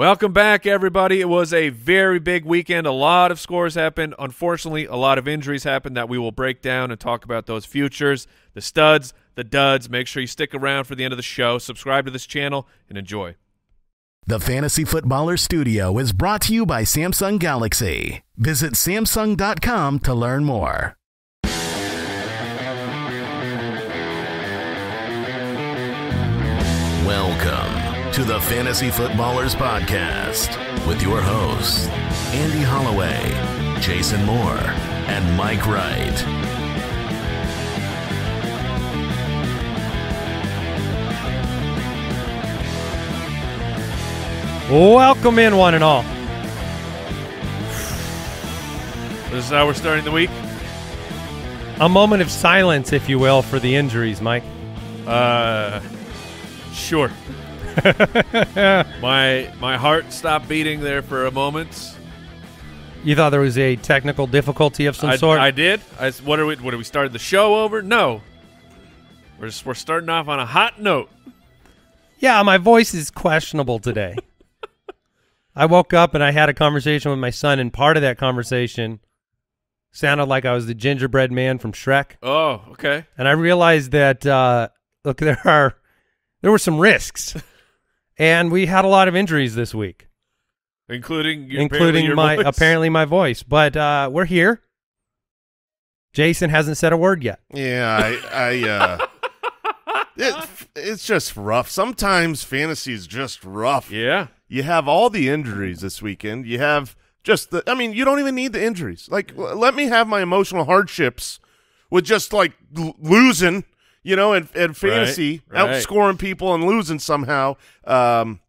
Welcome back, everybody. It was a very big weekend. A lot of scores happened. Unfortunately, a lot of injuries happened that we will break down and talk about those futures, the studs, the duds. Make sure you stick around for the end of the show. Subscribe to this channel and enjoy. The Fantasy Footballer Studio is brought to you by Samsung Galaxy. Visit Samsung.com to learn more. To the Fantasy Footballers Podcast with your hosts, Andy Holloway, Jason Moore, and Mike Wright. Welcome in, one and all. This is how we're starting the week. A moment of silence, if you will, for the injuries, Mike. Uh, sure. my my heart stopped beating there for a moment. You thought there was a technical difficulty of some I, sort? I did. I what are we? What are we started the show over? No. We're just, we're starting off on a hot note. yeah, my voice is questionable today. I woke up and I had a conversation with my son, and part of that conversation sounded like I was the gingerbread man from Shrek. Oh, okay. And I realized that uh, look, there are there were some risks, and we had a lot of injuries this week. Including your, apparently including your my voice. apparently my voice. But uh, we're here. Jason hasn't said a word yet. Yeah, I, I uh, it, it's just rough. Sometimes fantasy is just rough. Yeah. You have all the injuries this weekend. You have just the. I mean, you don't even need the injuries. Like, l- let me have my emotional hardships with just like l- losing, you know, and, and fantasy right. outscoring people and losing somehow. Um,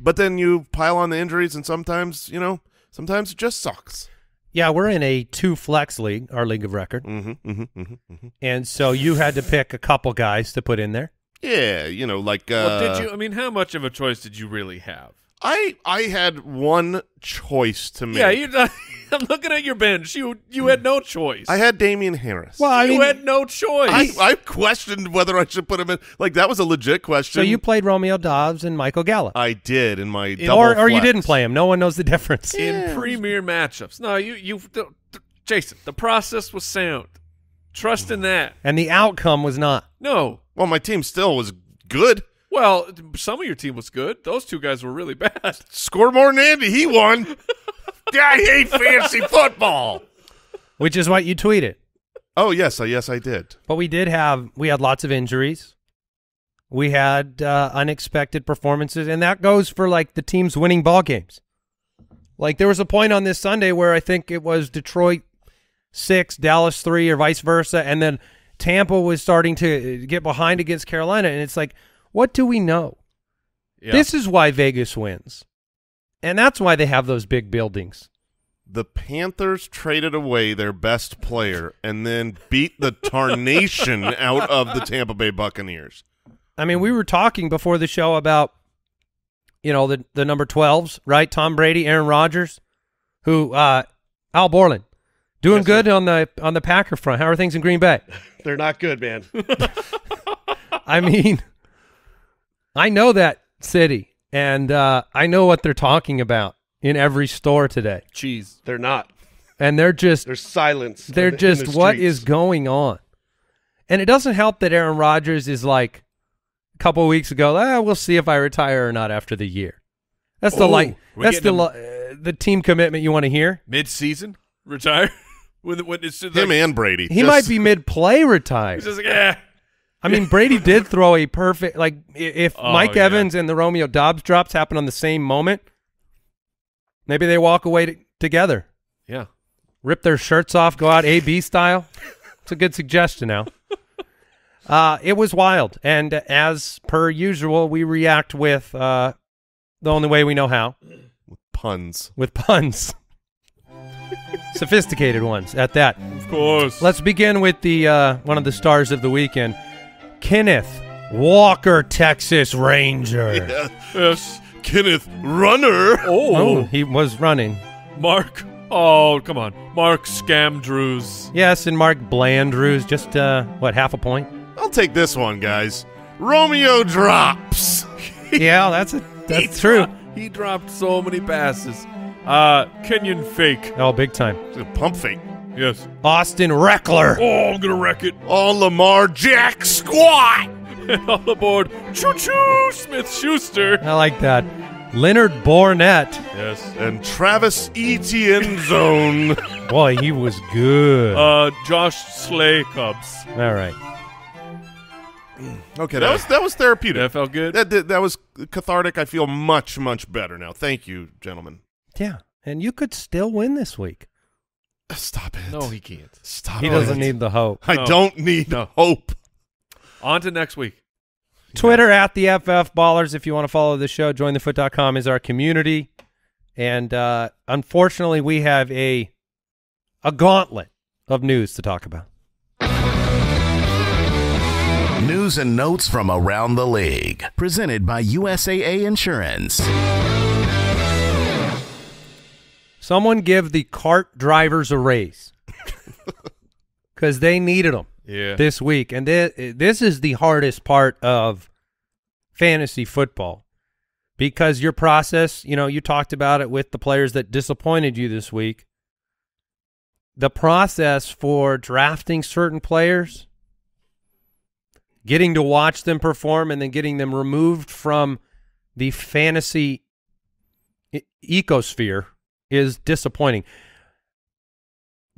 but then you pile on the injuries, and sometimes, you know, sometimes it just sucks. Yeah, we're in a two flex league, our league of record, Mm-hmm, mm-hmm, mm-hmm, mm-hmm. and so you had to pick a couple guys to put in there. Yeah, you know, like. Uh, Well, did you? I mean, how much of a choice did you really have? I I had one choice to make. Yeah, you. I'm looking at your bench. You you had no choice. I had Damien Harris. Well, I you mean, had no choice. I, I questioned whether I should put him in. Like that was a legit question. so you played Romeo Doubs and Michael Gallup, I did in my double or or you didn't play him. No one knows the difference. in premier matchups. No, you you the, the- Jason. The process was sound. Trust in that. And the outcome was not. No. Well, my team still was good. Well, some of your team was good. Those two guys were really bad. Scored more than Andy. He won. I hate fantasy football. Which is what you tweeted. Oh yes, I yes I did. But we did have we had lots of injuries. We had uh, unexpected performances, and that goes for like the teams winning ball games. Like there was a point on this Sunday where I think it was Detroit six, Dallas three, or vice versa, and then Tampa was starting to get behind against Carolina, and it's like, what do we know? Yeah. This is why Vegas wins, and that's why they have those big buildings. The Panthers traded away their best player and then beat the tarnation out of the Tampa Bay Buccaneers. I mean, we were talking before the show about, you know, the the number twelves, right? Tom Brady, Aaron Rodgers, who uh, Al Borland, doing good on the on the Packer front. How are things in Green Bay? They're not good, man. I mean, I know that city, and uh, I know what they're talking about in every store today, cheese. They're not. and they're just There's silence. they're the- just in the what streets. is going on, and it doesn't help that Aaron Rodgers is like a couple of weeks ago. Ah, we'll see if I retire or not after the year. That's the Oh, like. we That's the getting uh, the team commitment you want to hear. Mid season retire. with when it's just Him like, and Brady. He Just- might be mid play retired. He's just like, eh. I mean, Brady did throw a perfect like if Oh, Mike yeah. Evans and the Romeo Doubs drops happen on the same moment, maybe they walk away t- together, Yeah. rip their shirts off, go out A B style. It's a good suggestion. Now, uh, it was wild, and as per usual, we react with uh, the only way we know how, with puns. with puns, sophisticated ones at that. Of course. Let's begin with the uh, one of the stars of the weekend, Kenneth Walker, Texas Ranger. yes. Kenneth Runner. Oh, Oh, he was running. Mark. Oh, come on. Mark Scamdrews. Yes, and Mark Blandrews just uh, what half a point. I'll take this one, guys. Romeo drops. Yeah, that's a, that's true. He dropped so many passes. Uh, Kenyon fake. Oh, big time. Pump fake. Yes. Austin Reckler. Oh, I'm gonna wreck it. Oh, Lamar Jack squat. All aboard. Choo choo, Smith Schuster. I like that. Leonard Bournette. Yes. And Travis Etienne zone. Boy, he was good. Uh, Josh Slay Cubs. All right. Okay, that was that was therapeutic. That felt good. That, that that was cathartic. I feel much much better now. Thank you, gentlemen. Yeah. And you could still win this week. Stop it. No, he can't. Stop. He doesn't need the hope. I No. don't need No. hope. On to next week. Twitter at the FF Ballers. If you want to follow the show, jointhefoot.com is our community. And uh, unfortunately, we have a a gauntlet of news to talk about. News and notes from around the league. Presented by USAA Insurance. Someone give the cart drivers a raise because they needed them Yeah. this week. And thi- this is the hardest part of fantasy football because your process, you know, you talked about it with the players that disappointed you this week. The process for drafting certain players, getting to watch them perform, and then getting them removed from the fantasy e- ecosphere is disappointing.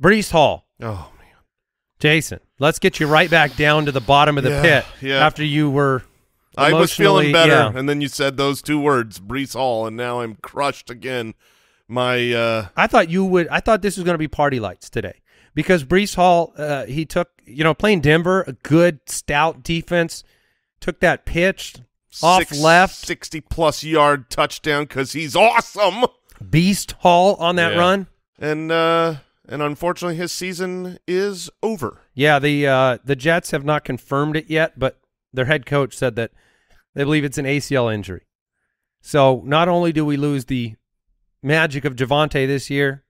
Breece Hall, Oh man. Jason, let's get you right back down to the bottom of the Yeah, pit yeah. after you were. I was feeling better, yeah. and then you said those two words, Breece Hall, and now I'm crushed again. My uh, I thought you would. I thought this was going to be party lights today because Breece Hall, uh, he took you know playing Denver, a good stout defense, took that pitch off six- left, sixty plus yard touchdown because he's awesome, Beast Hall on that Yeah. run. and uh, and unfortunately his season is over. Yeah, the uh, the Jets have not confirmed it yet, but their head coach said that they believe it's an ACL injury. So not only do we lose the magic of Javonte this year,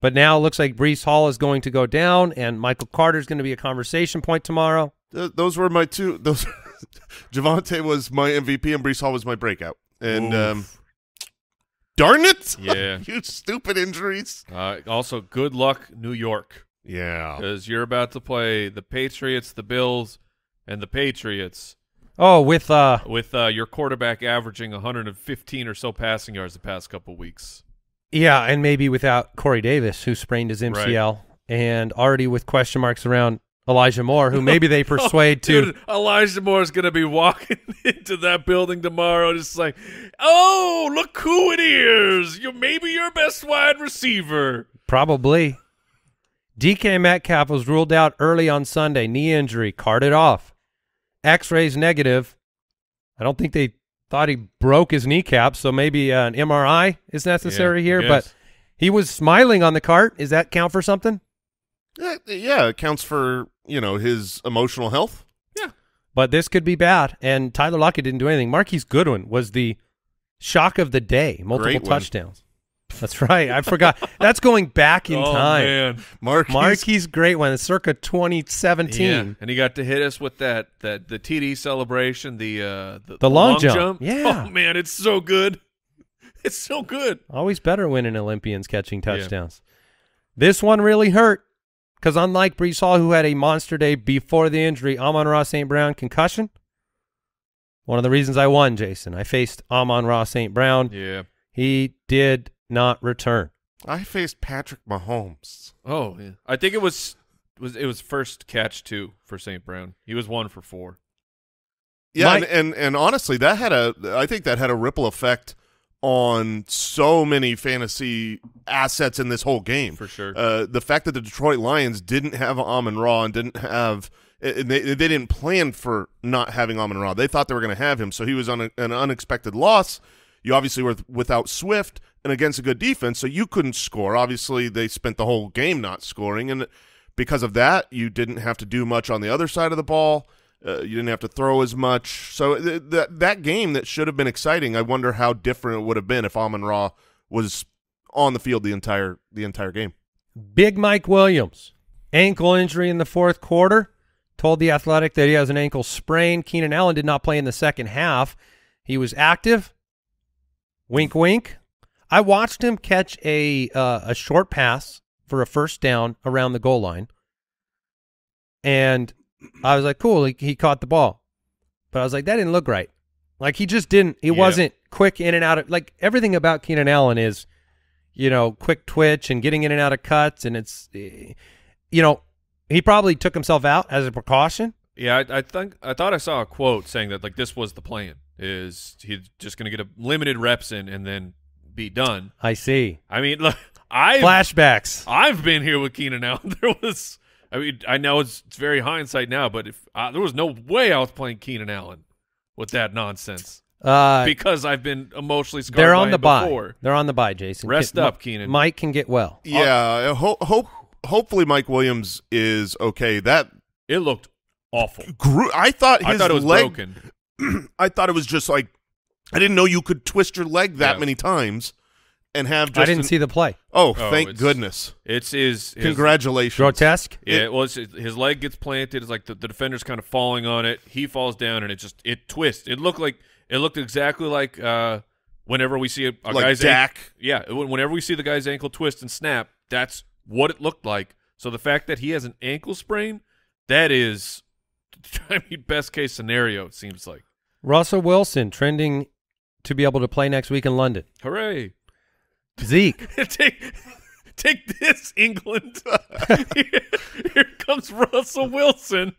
but now it looks like Breece Hall is going to go down, and Michael Carter is going to be a conversation point tomorrow. Th- those were my two. Those Javonte was my MVP, and Breece Hall was my breakout. And Oof. um, darn it, Yeah. you stupid injuries. Uh, also, good luck, New York, Yeah, because you're about to play the Patriots, the Bills, and the Patriots Oh, with uh, with uh, your quarterback averaging 115 or so passing yards the past couple weeks. yeah, and maybe without Corey Davis, who sprained his MCL, and already with question marks around Elijah Moore, who maybe they persuade to. Dude, Elijah Moore is going to be walking into that building tomorrow, just like, oh, look who it is. You maybe your best wide receiver. Probably. DK Metcalf was ruled out early on Sunday, knee injury, carted off. X-rays negative. I don't think they thought he broke his kneecap, so maybe uh, an MRI is necessary Yeah, here. But he was smiling on the cart. Is that count for something? Yeah, yeah. It counts for you know his emotional health. Yeah, but this could be bad. And Tyler Lockett didn't do anything. Marquise Goodwin was the shock of the day. Multiple Great win. touchdowns. That's right. I forgot. That's going back in oh, time. man. Marquise, Marquise great one, circa 2017. Yeah. And he got to hit us with that, that the TD celebration, the uh, the, The long jump. Yeah. Oh, man, it's so good. It's so good. Always better winning Olympians catching touchdowns. This one really hurt because unlike Breece Hall, who had a monster day before the injury, Amon-Ra St. Brown concussion. One of the reasons I won, Jason. I faced Amon-Ra St. Brown. Yeah. He did not return. I faced Patrick Mahomes. Oh, yeah. I think it was was it was first catch two for St. Brown. He was one for four. Yeah, My- and, and and honestly, that had a I think that had a ripple effect on so many fantasy assets in this whole game. For sure. Uh, the fact that the Detroit Lions didn't have Amon Ra and didn't have and they, they didn't plan for not having Amon Ra. They thought they were going to have him, so he was on a, an unexpected loss. You obviously were without Swift and against a good defense, so you couldn't score. Obviously, they spent the whole game not scoring, and because of that, you didn't have to do much on the other side of the ball. Uh, you didn't have to throw as much. So th- that that game that should have been exciting, I wonder how different it would have been if Amon Ra was on the field the entire the entire game. Big Mike Williams, ankle injury in the fourth quarter. Told the Athletic that he has an ankle sprain. Keenan Allen did not play in the second half. He was active, Wink, wink. I watched him catch a uh, a short pass for a first down around the goal line, and I was like, "Cool, he, he caught the ball," but I was like, "That didn't look right." Like he just didn't. He Yeah. wasn't quick in and out of like everything about Keenan Allen is, you know, quick twitch and getting in and out of cuts, and it's, eh, you know, he probably took himself out as a precaution. Yeah, I, I think I thought I saw a quote saying that like this was the plan is he's just going to get a limited reps in and then be done. I see I mean, look, I flashbacks. I've been here with Keenan Allen. There was, I mean, I know it's, it's very hindsight now, but if uh, there was no way I was playing Keenan Allen with that nonsense Uh, because I've been emotionally scarred. they're by on him the bye. before. They're on the bye, Jason. Rest Get- up, Keenan. Mike can get well. Yeah, ho- hope hopefully Mike Williams is okay. That It looked awful. grew. I thought his I thought it was leg. broken. I thought it was just like I didn't know you could twist your leg that Yeah. many times and have just I didn't an- see the play. Oh, Oh, thank it's- goodness! It's his, his Congratulations. Grotesque. Yeah, it was his leg gets planted. It's like the, the defender's kind of falling on it. He falls down, and it just it twists. It looked like it looked exactly like uh, whenever we see a, a Like guy's Dak. Ankle, yeah, whenever we see the guy's ankle twist and snap, that's what it looked like. So the fact that he has an ankle sprain, that is, I mean, best case scenario. It seems like Russell Wilson trending to be able to play next week in London. hooray! Zeke. take take this, England. here, here comes Russell Wilson.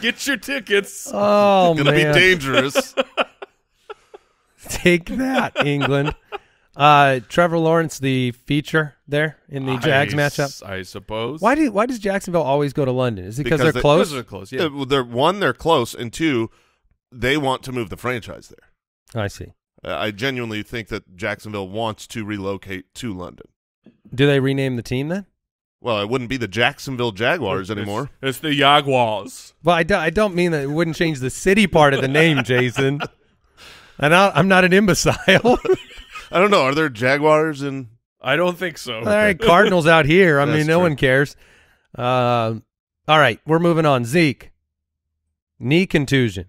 Get your tickets. Oh Gonna man, be dangerous. take that, England. Uh, Trevor Lawrence, the feature there in the Jags I matchup. I suppose. Why do why does Jacksonville always go to London? Is it because they're they- close? They're close. Yeah. Well, they're one, they're close, and two, they want to move the franchise there. I see. Uh, I genuinely think that Jacksonville wants to relocate to London. Do they rename the team then? Well, it wouldn't be the Jacksonville Jaguars anymore. It's, it's the Jaguars. Well, I, do, I don't mean that it wouldn't change the city part of the name, Jason. And I, I'm not an imbecile. I don't know. Are there Jaguars in? I don't think so. All right, Cardinals out here. I mean, no true. one cares. Uh, all right, we're moving on. Zeke, knee contusion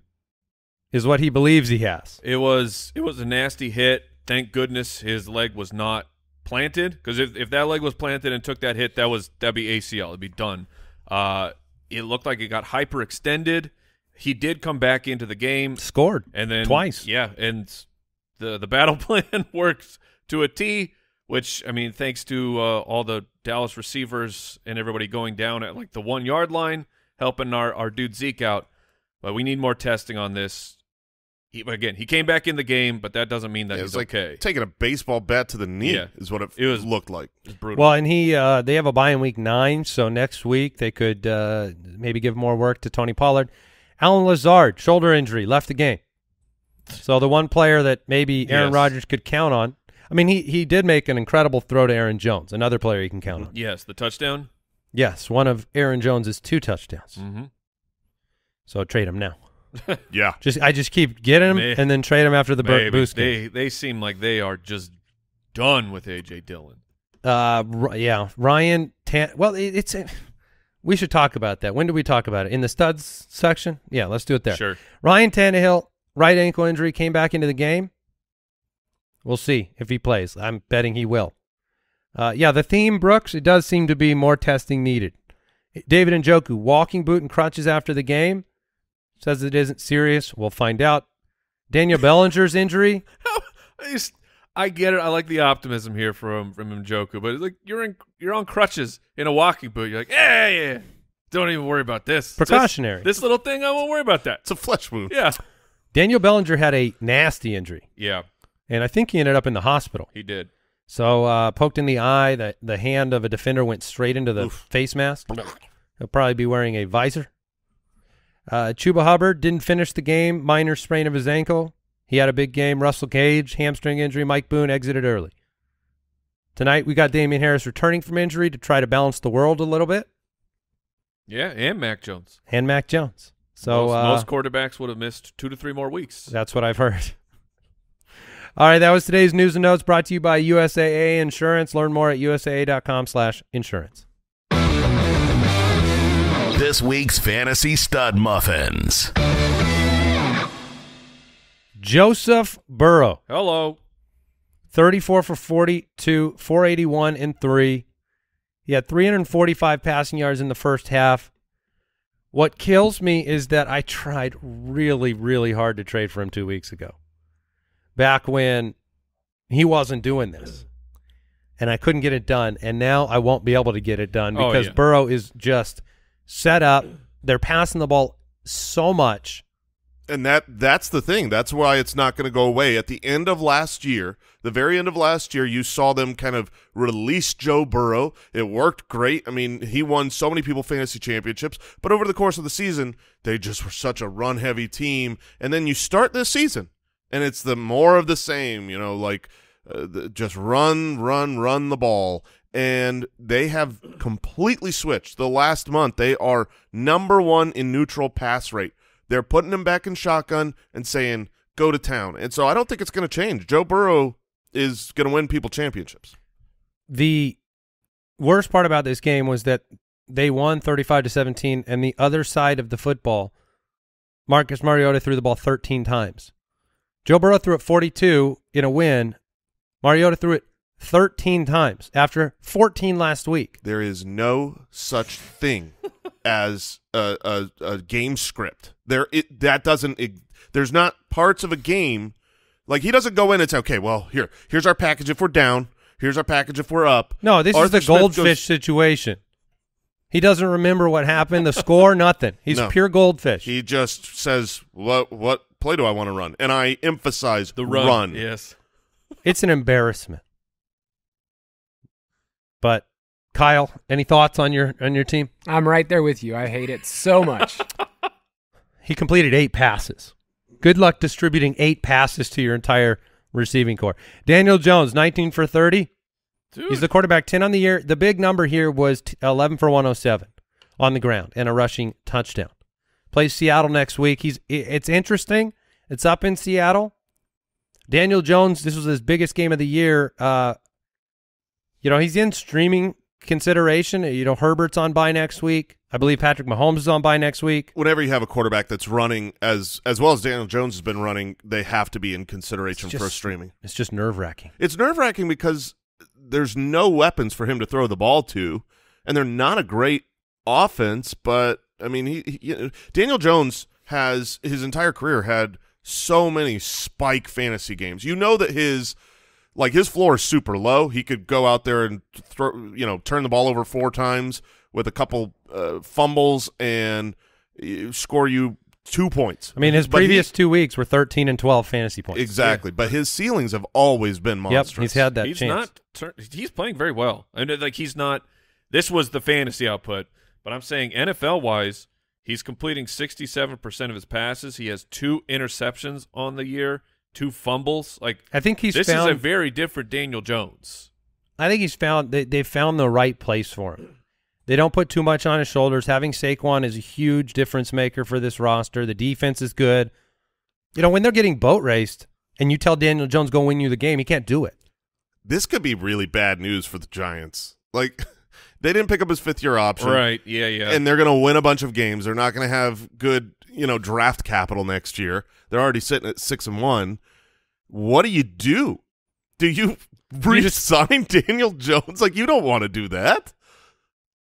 is what he believes he has. It was it was a nasty hit. Thank goodness his leg was not planted because if, if that leg was planted and took that hit, that was that'd be ACL. It'd be done. Uh, it looked like it got hyperextended. He did come back into the game Scored and then twice. Yeah, and the the battle plan worked to a T. Which I mean, thanks to uh, all the Dallas receivers and everybody going down at like the one yard line, helping our our dude Zeke out. But we need more testing on this. He, again, he came back in the game, but that doesn't mean that Yeah, he's it's like okay. taking a baseball bat to the knee Yeah. is what it, It was- looked like. It's brutal. Well, and he uh, they have a bye in week nine, so next week they could uh, maybe give more work to Tony Pollard. Allen Lazard, shoulder injury, left the game. So the one player that maybe Aaron Yes. Rodgers could count on. I mean, he he did make an incredible throw to Aaron Jones, another player he can count on. yes, the touchdown. Yes, one of Aaron Jones's two touchdowns. Mm-hmm. So trade him now. Yeah. Just I just keep getting him May- and then trade him after the Maybe. boost. They they seem like they are just done with AJ Dillon. Uh, R- yeah, Ryan. Tan- well, it, it's. we should talk about that. When do we talk about it? In the studs section? Yeah, let's do it there. Sure. Ryan Tannehill, right ankle injury, came back into the game. We'll see if he plays. I'm betting he will. Uh, yeah, the theme, Brooks, it does seem to be more testing needed. David Njoku, walking boot and crutches after the game, says it isn't serious. We'll find out. Daniel Bellinger's injury, I just I get it. I like the optimism here from from Njoku, but it's like you're in you're on crutches in a walking boot. You're like, yeah, yeah. Don't even worry about this. This- Precautionary. This, little thing, I won't worry about that. It's a flesh wound. Yeah, Daniel Bellinger had a nasty injury, yeah, and I think he ended up in the hospital. he did. So uh, poked in the eye, the the hand of a defender went straight into the face mask. He'll probably be wearing a visor. Uh, Chuba Hubbard didn't finish the game, minor sprain of his ankle. He had a big game. Russell Gage, hamstring injury. Mike Boone exited early. Tonight we got Damien Harris returning from injury to try to balance the world a little bit, Yeah, and Mac Jones. and Mac Jones. So most, uh, most quarterbacks would have missed two to three more weeks. That's what I've heard. All right, that was today's news and notes brought to you by USAA Insurance. Learn more at usaa.com slash insurance. This week's Fantasy Stud Muffins. Joseph Burrow. Hello. 34 for 42, 481 and 3. He had 345 passing yards in the first half. What kills me is that I tried really, really hard to trade for him two weeks ago. Back when he wasn't doing this. And I couldn't get it done. And now I won't be able to get it done Oh, because yeah. Burrow is just set up. They're passing the ball so much. And that that's the thing. That's why it's not going to go away. At the end of last year, the very end of last year, you saw them kind of release Joe Burrow. It worked great. I mean, he won so many people fantasy championships, but over the course of the season, they just were such a run-heavy team. And then you start this season, and it's the more of the same, you know, like uh, the, just run, run, run the ball. And they have completely switched. The last month, they are number one in neutral pass rate. They're putting him back in shotgun and saying, go to town. And so I don't think it's going to change. Joe Burrow is going to win people championships. the worst part about this game was that they won 35 to 17 and the other side of the football Marcus Mariota threw the ball 13 times. Joe Burrow threw it 42 in a win. Mariota threw it 13 times after 14 last week. There is no such thing as a, a, a game script. There, it, that doesn't. It, there's not parts of a game like he doesn't go in and say, "Okay, well, here, here's our package if we're down. Here's our package if we're up." No, this Arthur is the Smith goldfish goes- situation. He doesn't remember what happened, the score, nothing. He's No. pure goldfish. he just says, "What what play do I want to run?" And I emphasize The run. Yes. It's an embarrassment. But Kyle, any thoughts on your on your team? I'm right there with you. I hate it so much. He completed eight passes. Good luck distributing eight passes to your entire receiving corps. Daniel Jones, 19 for 30. Dude. He's the quarterback, 10 on the year. The big number here was t- 11 for 107 on the ground and a rushing touchdown. Plays Seattle next week. He's it's interesting. It's up in Seattle. Daniel Jones, this was his biggest game of the year. Uh, you know, he's in streaming consideration. You know, Herbert's on by next week. I believe Patrick Mahomes is on by next week. Whenever you have a quarterback that's running as as well as Daniel Jones has been running, they have to be in consideration It's for streaming. It's just nerve wracking. It's nerve wracking because there's no weapons for him to throw the ball to, and they're not a great offense. But I mean, he, he you know, Daniel Jones has his entire career had so many spike fantasy games. You know that his like his floor is super low. He could go out there and throw, you know, turn the ball over four times with a couple uh, fumbles and uh, score you two points. I mean, his But he- previous two weeks were 13 and 12 fantasy points. exactly, but his ceilings have always been Yep, monstrous. he's had that he's chance. not. Tur- he's playing very well. I mean, like he's not. This was the fantasy output, but I'm saying NFL wise, he's completing 67 percent of his passes. He has two interceptions on the year, two fumbles. Like I think he's this found. is a very different Daniel Jones. I think he's found. They they found the right place for him. They don't put too much on his shoulders. Having Saquon is a huge difference maker for this roster. The defense is good. You know, when they're getting boat raced, and you tell Daniel Jones go win you the game, he can't do it. this could be really bad news for the Giants. Like they didn't pick up his fifth year option, Right? Yeah, yeah. And they're going to win a bunch of games. They're not going to have good, you know, draft capital next year. They're already sitting at six and one. What do you do? Do you re-sign Daniel Jones? Like you don't want to do that.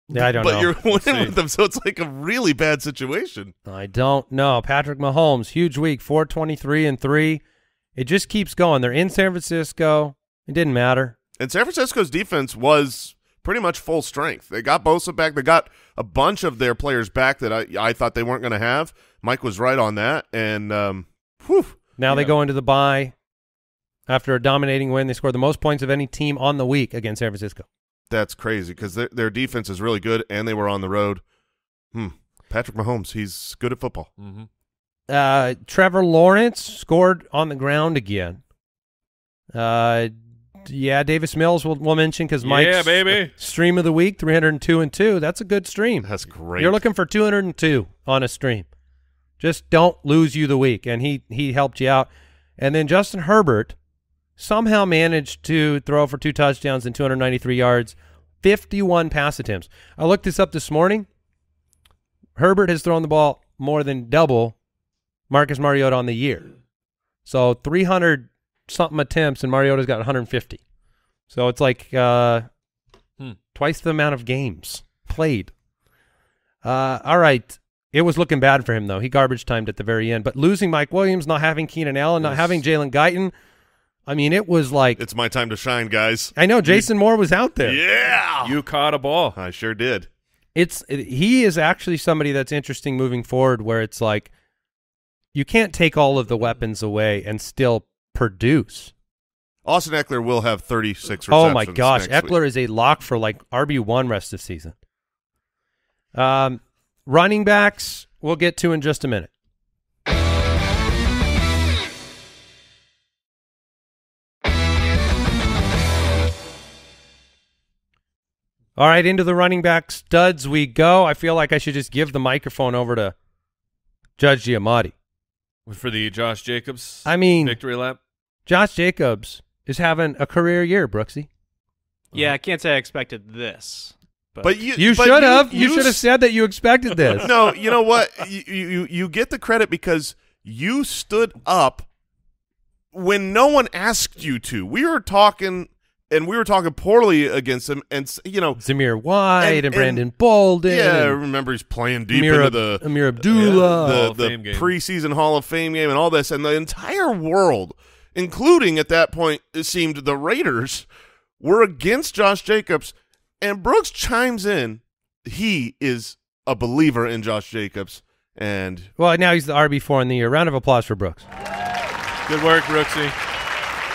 Yeah, I don't know. but know. you're winning with them, so it's like a really bad situation. I don't know. Patrick Mahomes, huge week, four twenty three and three. It just keeps going. They're in San Francisco. It didn't matter. And San Francisco's defense was pretty much full strength. They got Bosa back. They got a bunch of their players back that I I thought they weren't going to have. Mike was right on that. And um, whew, Now they Yeah. go into the bye after a dominating win. They scored the most points of any team on the week against San Francisco. that's crazy because their their defense is really good, and they were on the road. Hmm. Patrick Mahomes, he's good at football. hmm Uh, Trevor Lawrence scored on the ground again. Uh, yeah, Davis Mills we'll, we'll mention because Mike's Yeah, baby. stream of the week, 302 and 2. That's a good stream. That's great. You're looking for 202 on a stream. Just don't lose you the week. And he, he helped you out. And then Justin Herbert somehow managed to throw for two touchdowns and 293 yards, 51 pass attempts. I looked this up this morning. Herbert has thrown the ball more than double Marcus Mariota on the year. So 300 something attempts, and Mariota's got 150. So it's like uh, Hmm. twice the amount of games played. Uh, all right. It was looking bad for him, though. He garbage timed at the very end. But losing Mike Williams, not having Keenan Allen, not Yes. having Jalen Guyton, I mean, it was like It's my time to shine, guys. I know Jason Moore was out there. Yeah, You caught a ball. I sure did. It's it- he is actually somebody that's interesting moving forward, where it's like you can't take all of the weapons away and still produce. Austin Ekeler will have 36 receptions. Oh my gosh, next Ekeler week. is a lock for like RB one rest of season. Um, running backs we'll get to in just a minute. All right, into the running back studs we go. I feel like I should just give the microphone over to Judge Giamatti. For the Josh Jacobs I mean, victory lap. Josh Jacobs is having a career year, Brooksy. Yeah, I can't say I expected this. But, But you, You but should have. You, should have said that you expected this. no, you know what? You, you you get the credit because you stood up when no one asked you to. We were talking, and we were talking poorly against him, and you know, Zamir White and, And- and- Brandon Bolden. yeah, I remember he's playing deep Ameer, into the Ameer Abdullah. Hall the, of the preseason Hall of Fame game and all this, and the entire world, including at that point, it seemed the Raiders were against Josh Jacobs, and Brooks chimes in. He is a believer in Josh Jacobs, and well, now he's the RB four in the year. Round of applause for Brooks. Good work, Brooksy.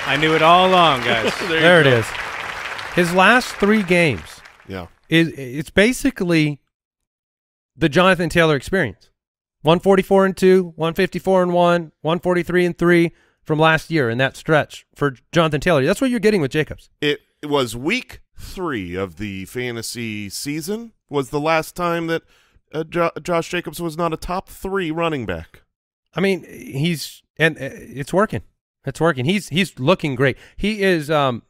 I knew it all along, guys. you there it go. is. His last three games yeah, is it's basically the Jonathan Taylor experience. 144 and 2, 154 and 1, 143 and 3 from last year in that stretch for Jonathan Taylor. That's what you're getting with Jacobs. it, it was week three of the fantasy season. Was the last time that uh, jo- Josh Jacobs was not a top three running back. I mean, he's and uh, it's working. It's working. He's he's looking great. He is um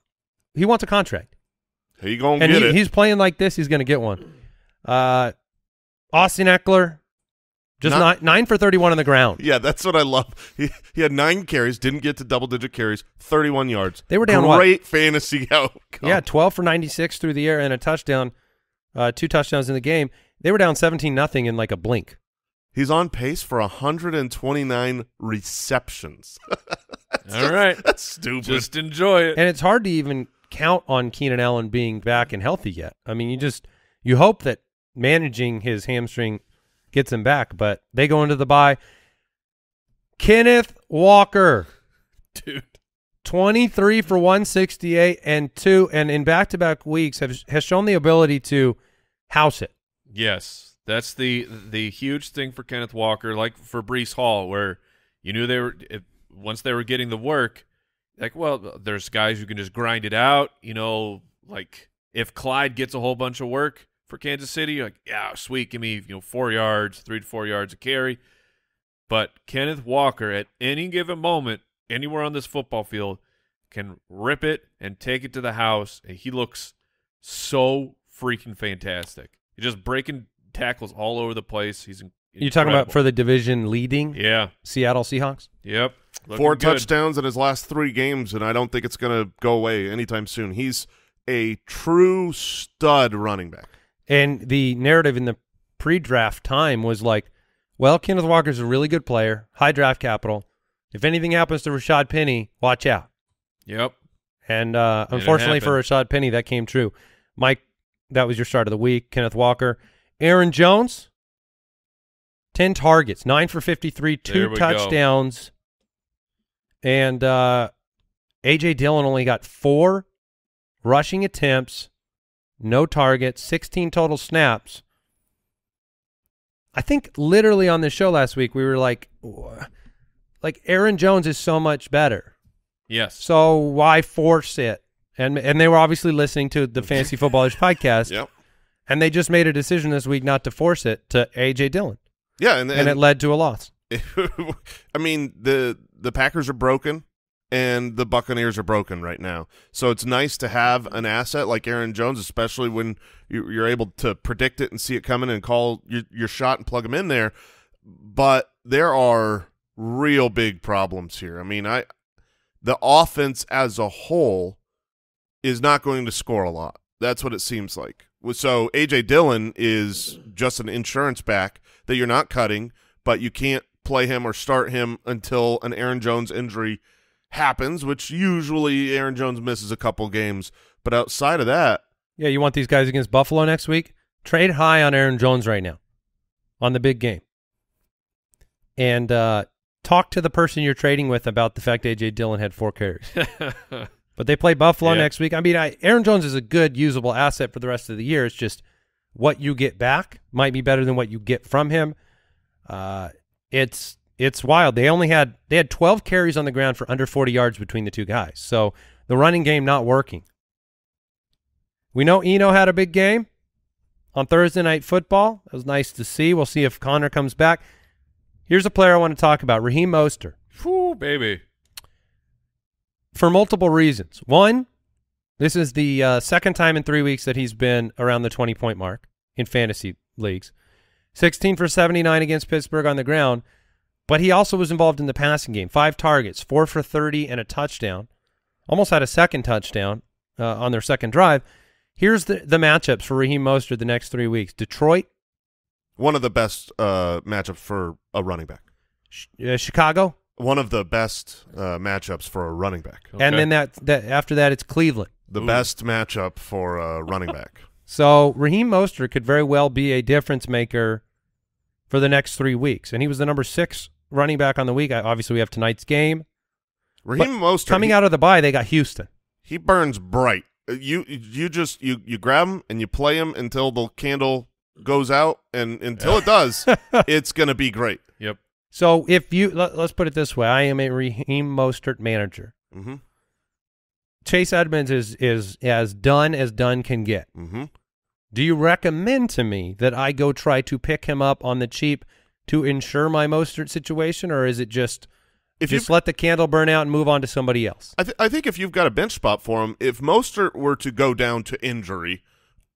he wants a contract. He gonna and get he, it. he's playing like this, he's going to get one. Uh, Austin Eckler, just Not- nine, nine for 31 on the ground. Yeah, that's what I love. He, he had nine carries, didn't get to double digit carries, 31 yards. They were down what? Great fantasy outcome. Yeah, 12 for 96 through the air and a touchdown, uh, two touchdowns in the game. They were down 17 nothing in like a blink. He's on pace for 129 receptions. All right. That's stupid. Just enjoy it. And it's hard to even count on Keenan Allen being back and healthy yet. I mean, you just you hope that managing his hamstring gets him back, but they go into the bye. Kenneth Walker, Dude. 23 for 168 and 2 and in back-to-back weeks have, has shown the ability to house it. Yes, that's the the huge thing for Kenneth Walker, like for Breece Hall, where you knew they were if, once they were getting the work. Like, well, there's guys who can just grind it out. You know, like if Clyde gets a whole bunch of work for Kansas City, you're like, yeah, sweet, give me you know four yards, three to four yards of carry. But Kenneth Walker, at any given moment, anywhere on this football field, can rip it and take it to the house, and he looks so freaking fantastic. He's just breaking tackles all over the place. He's in- You talking about for the division leading yeah, Seattle Seahawks? yep, Looking Four good. touchdowns in his last three games, and I don't think it's going to go away anytime soon. He's a true stud running back. And the narrative in the pre-draft time was like, well, Kenneth Walker's a really good player, high draft capital. If anything happens to Rashad Penny, watch out. Yep, And uh, unfortunately for Rashad Penny, that came true. Mike, that was your start of the week. Kenneth Walker, Aaron Jones, ten targets, nine for fifty-three, two we go. touchdowns, and uh, AJ Dillon only got four rushing attempts, no targets, sixteen total snaps. I think literally on the show last week we were like, like Aaron Jones is so much better. yes, So why force it? And and they were obviously listening to the Fantasy Footballers podcast, Yep. and they just made a decision this week not to force it to AJ Dillon, Yeah, and, and, it led to a loss. I mean the the Packers are broken and the Buccaneers are broken right now. So it's nice to have an asset like Aaron Jones, especially when you- you're able to predict it and see it coming and call your, your shot and plug him in there. But there are real big problems here. I mean, I the offense as a whole is not going to score a lot. That's what it seems like. So AJ Dillon is just an insurance back that you're not cutting, but you can't play him or start him until an Aaron Jones injury happens, which usually Aaron Jones misses a couple games. But outside of that, Yeah, you want these guys against Buffalo next week? Trade high on Aaron Jones right now on the big game. And uh, talk to the person you're trading with about the fact A.J. Dillon had four carries. but they play Buffalo Yeah. next week. I mean, I, Aaron Jones is a good, usable asset for the rest of the year. It's just what you get back might be better than what you get from him. Uh, it's it's wild. They only had they had 12 carries on the ground for under 40 yards between the two guys. So the running game not working. We know Eno had a big game on Thursday night football. It was nice to see. We'll see if Connor comes back. Here's a player I want to talk about, Raheem Mostert. Whew, baby. for multiple reasons. One, this is the uh, second time in three weeks that he's been around the 20 point mark in fantasy leagues. 16 for 79 against Pittsburgh on the ground, but he also was involved in the passing game. Five targets, four for 30 and a touchdown. Almost had a second touchdown uh, on their second drive. Here's the, the matchups for Raheem Mostert the next three weeks. Detroit, one of the best uh, matchups for a running back. Sh- uh, Chicago, One of the best uh, matchups for a running back. and then that, that after that it's Cleveland. The Ooh. best matchup for a running back. So Raheem Mostert could very well be a difference maker for the next three weeks, and he was the number six running back on the week. Obviously, we have tonight's game. Raheem Mostert Coming he, out of the bye, they got Houston. he burns bright. Uh, You you just you you grab him and you play him until the candle goes out, and until it does, it's gonna be great. Yep. So if you let, let's put it this way, I am a Raheem Mostert manager. Mm-hmm. Chase Edmonds is is as done as done can get. Mm-hmm. Do you recommend to me that I go try to pick him up on the cheap to ensure my Mostert situation, or is it just If just let the candle burn out and move on to somebody else? I, th- I think if you've got a bench spot for him, if Mostert were to go down to injury,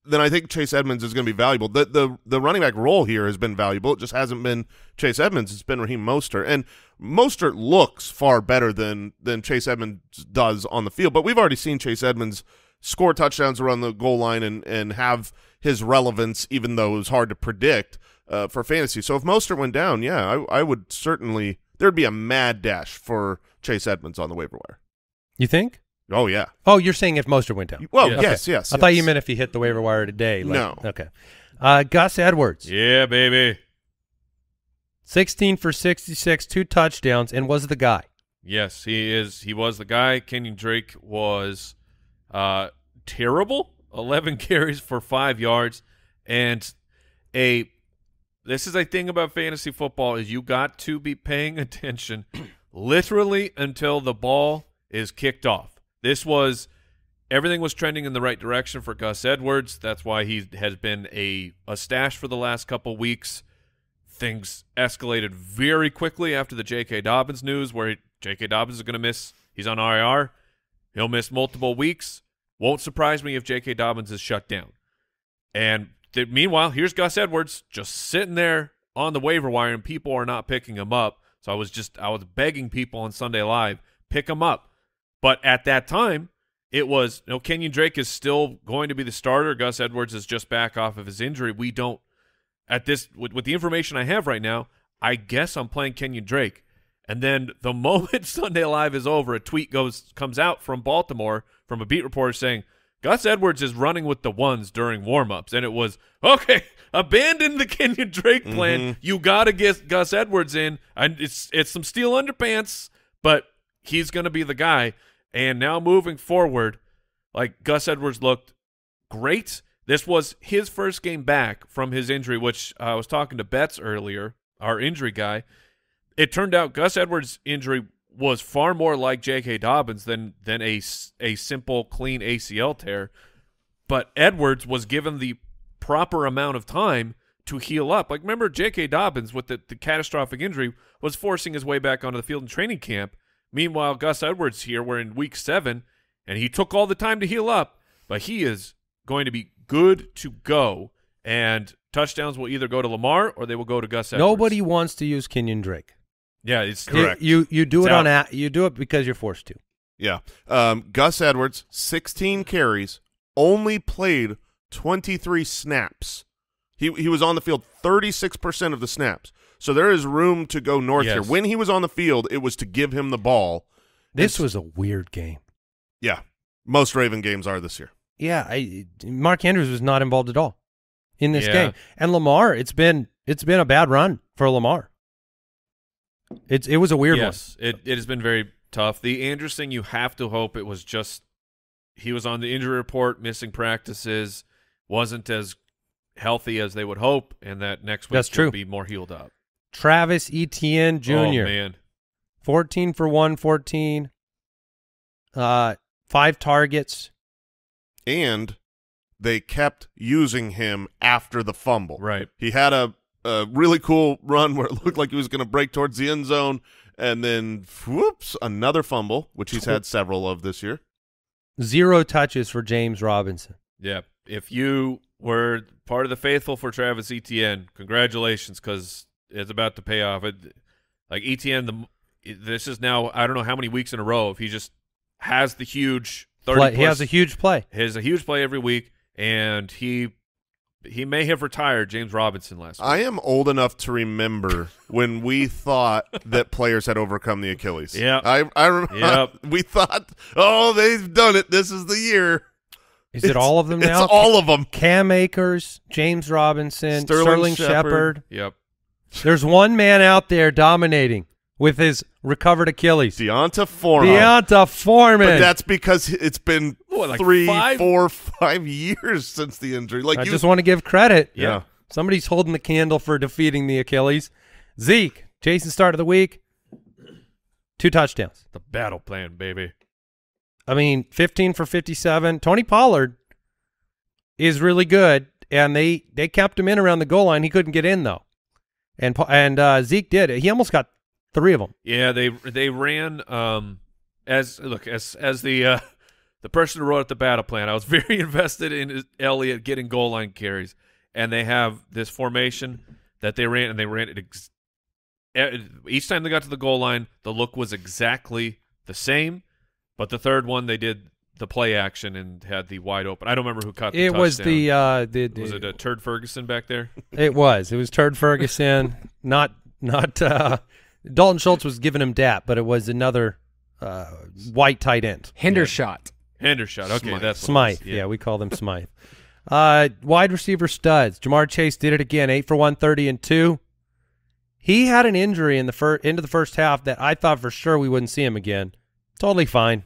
then I think Chase Edmonds is going to be valuable. The, the the running back role here has been valuable. It just hasn't been Chase Edmonds. It's been Raheem Mostert, and Mostert looks far better than than Chase Edmonds does on the field. But we've already seen Chase Edmonds score touchdowns around the goal line and and have his relevance, even though it was hard to predict uh, for fantasy. So if Mostert went down, yeah, I, I would certainly there'd be a mad dash for Chase Edmonds on the waiver wire. You think? Oh yeah. Oh, you're saying if Mostert went down? Well, Yes. yes, yes. I thought you meant if he hit the waiver wire today. like- No. Okay. Uh, Gus Edwards, Yeah, baby. 16 for 66, two touchdowns, and was the guy. Yes, he is. He was the guy. Kenyon Drake was uh, terrible. Eleven carries for five yards, and a. This is a thing about fantasy football is you got to be paying attention, literally until the ball is kicked off. This was everything was trending in the right direction for Gus Edwards. That's why he has been a a stash for the last couple weeks things escalated very quickly after the J.K. Dobbins news, where J.K. Dobbins is going to miss. He's on IR. He'll miss multiple weeks. Won't surprise me if J.K. Dobbins is shut down. And meanwhile, here's Gus Edwards just sitting there on the waiver wire, and people are not picking him up. So I was just I was begging people on Sunday Live pick him up. But at that time, it was you know Kenyon Drake is still going to be the starter. Gus Edwards is just back off of his injury. We don't at this with, with the information I have right now, I guess I'm playing Kenyon Drake. And then the moment Sunday Live is over, a tweet goes comes out from Baltimore from a beat reporter saying Gus Edwards is running with the ones during warmups, and it was okay. Abandon the Kenyon Drake plan. Mm-hmm. You got to get Gus Edwards in, and it's it's some steel underpants, but he's going to be the guy. And now moving forward, like Gus Edwards looked great. This was his first game back from his injury, which I was talking to Betts earlier, our injury guy. It turned out Gus Edwards' injury was far more like J.K. Dobbins than than a a simple clean ACL tear. But Edwards was given the proper amount of time to heal up. Like remember J.K. Dobbins with the, the catastrophic injury was forcing his way back onto the field in training camp. Meanwhile, Gus Edwards here, we're in week seven, and he took all the time to heal up, but he is going to be good to go. And touchdowns will either go to Lamar or they will go to Gus Edwards. Nobody wants to use Kenyon Drake. Yeah, it's You- Correct. You you do It's it on out. a, you do it because you're forced to. Yeah. Um, Gus Edwards, 16 carries, only played 23 snaps. He he was on the field 36% of the snaps. So there is room to go north here. When he was on the field, it was to give him the ball. This was a weird game. Yeah. Most Raven games are this year. Yeah, I, Mark Andrews was not involved at all in this Yeah. game. And Lamar, it's been it's been a bad run for Lamar. It's it was a weird yes, it it has been very tough. The Andrews thing, you have to hope it was just he was on the injury report, missing practices, wasn't as healthy as they would hope, and that next week That's he'll true. be more healed up. Travis Etienne Jr. Oh man, 14 for 114. Uh five targets. And they kept using him after the fumble. right? He had a, a really cool run where it looked like he was going to break towards the end zone, and then whoops, another fumble, which he's had several of this year. Zero touches for James Robinson. Yeah. If you were part of the faithful for Travis Etienne, congratulations, because it's about to pay off. It, like Etienne, the this is now I don't know how many weeks in a row if he just has the huge thirty. Play, he has a huge play. He has a huge play every week, and he he may have retired James Robinson last week. I am old enough to remember when we thought that players had overcome the Achilles. Yeah. I I remember Yep. we thought, oh, they've done it. This is the year. Is it all of them now? It's all of them. Cam Akers, James Robinson, Sterling Sterling, Shepard. Shepard. Yep. There's one man out there dominating with his recovered Achilles. D'Onta Foreman. D'Onta Foreman. But that's because it's been What, like three, five? four, five years since the injury. Like I you, just want to give credit. Yeah. Somebody's holding the candle for defeating the Achilles. Zeke, Jason start of the week, two touchdowns. The battle plan, baby. I mean, 15 for 57. Tony Pollard is really good, and they they kept him in around the goal line. He couldn't get in though, and and uh, Zeke did. It. He almost got three of them. Yeah, they they ran um as look as as the uh the person who wrote up the battle plan. I was very invested in Elliott getting goal line carries, and they have this formation that they ran, and they ran it ex- each time they got to the goal line. The look was exactly the same, but the third one they did the play action and had the wide open. I don't remember who caught the It was touchdown. the uh, the was it a Turd Ferguson back there? It was. It was Turd Ferguson. not not uh, Dalton Schultz was giving him dap, but it was another uh, white tight end. Hendershot. Hendershot. Okay, Smythe. that's Smythe. was. Yeah. we call them Smythe. Uh, wide receiver studs. Ja'Marr Chase did it again, eight for one thirty and two. He had an injury in the first into the first half that I thought for sure we wouldn't see him again. Totally fine.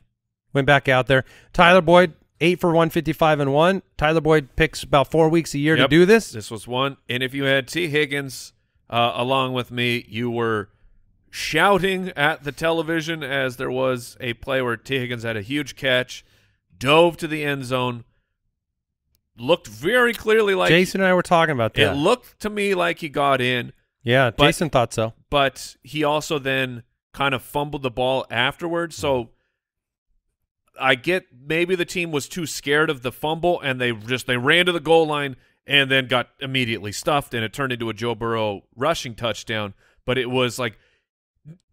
Went back out there. Tyler Boyd, eight for one fifty five and one. Tyler Boyd picks about four weeks a year Yep. to do this. This was one. And if you had Tee Higgins uh, along with me, you were shouting at the television as there was a play where Tee Higgins had a huge catch, dove to the end zone, looked very clearly like Jason and I were talking about that. It looked to me like he got in, yeah, but- Jason thought so. but he also then kind of fumbled the ball afterwards. So I get maybe the team was too scared of the fumble and they just they ran to the goal line and then got immediately stuffed and it turned into a Joe Burrow rushing touchdown. But it was like,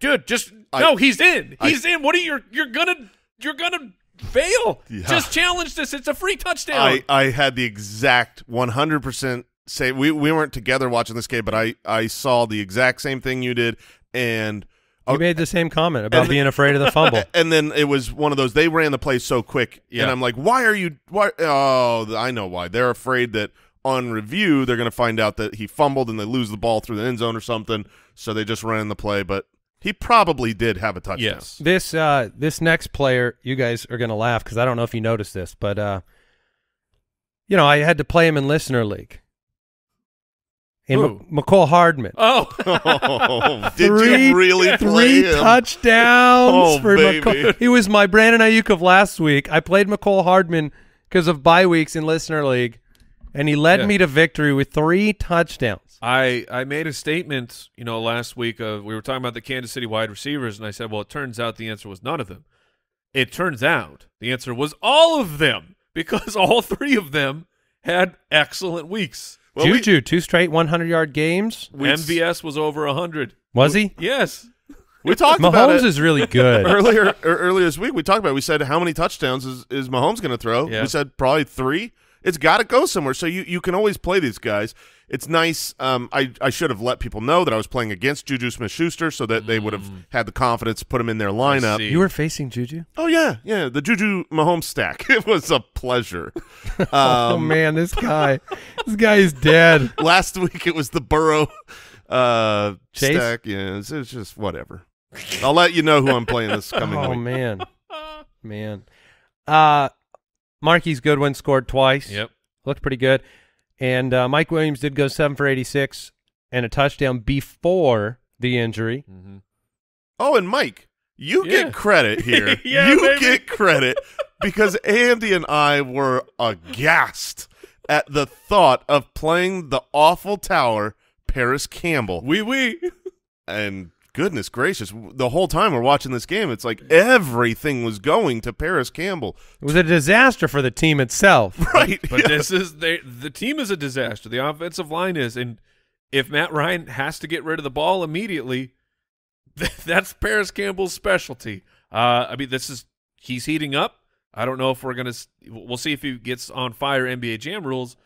dude, just I- no, he's in, I- he's in. What are you? You're gonna you're gonna fail. Yeah. Just challenge this. It's a free touchdown. I, I had the exact 100% say we, we weren't together watching this game, but I, I saw the exact same thing you did. And You Oh, made the same comment about and- being afraid of the fumble. and then it was one of those they ran the play so quick Yeah. and i'm like why are you why oh i know why they're afraid that on review they're going to find out that he fumbled and they lose the ball through the end zone or something so they just ran the play but he probably did have a touchdown yes. This uh, this next player, you guys are gonna laugh because I don't know if you noticed this, but uh, you know, I had to play him in listener league. And? M- Mecole Hardman, Oh, oh, did Three- you really three touchdowns Oh, for baby. Mecole. He was my Brandon Aiyuk of last week. I played Mecole Hardman because of bye weeks in listener league, and he led Yeah. me to victory with three touchdowns. I I made a statement, you know, last week. Of, we were talking about the Kansas City wide receivers, and I said, well, it turns out the answer was none of them. It turns out the answer was all of them because all three of them had excellent weeks. Well, we- Juju, two straight 100 yard games. MVS was over hundred. Was he? Yes. We talked about Mahomes it is really good. earlier or earlier this week. We talked about. It. We said how many touchdowns is, is Mahomes going to throw? Yeah. We said probably three. It's got to go somewhere. So you you can always play these guys. It's nice. Um, I I should have let people know that I was playing against Juju Smith Schuster so that they would have had the confidence to put him in their lineup. you were facing Juju. Oh yeah, yeah. The Juju Mahomes stack. It was a pleasure. oh Um, man, this guy, this guy is dead. last week it was the Burrow uh, Chase? stack. Yeah, it's, it's just whatever. I'll let you know who I'm playing this coming oh week. man, man. Uh, Marquise Goodwin scored twice. Yep. looked pretty good. And uh, Mike Williams did go seven for eighty-six and a touchdown before the injury. Mm-hmm. Oh, and Mike, you Yeah. get credit here. Yeah, you baby. get credit because Andy and I were aghast at the thought of playing the awful tower Parris Campbell. Wee wee. and goodness gracious, the whole time we're watching this game, it's like everything was going to Parris Campbell. It was a disaster for the team itself. Right. But yeah. this is they the team is a disaster. The offensive line is, and if Matt Ryan has to get rid of the ball immediately, that's Parris Campbell's specialty. Uh, I mean, this is he's heating up. I don't know if we're gonna. We'll see if he gets on fire NBA Jam rules,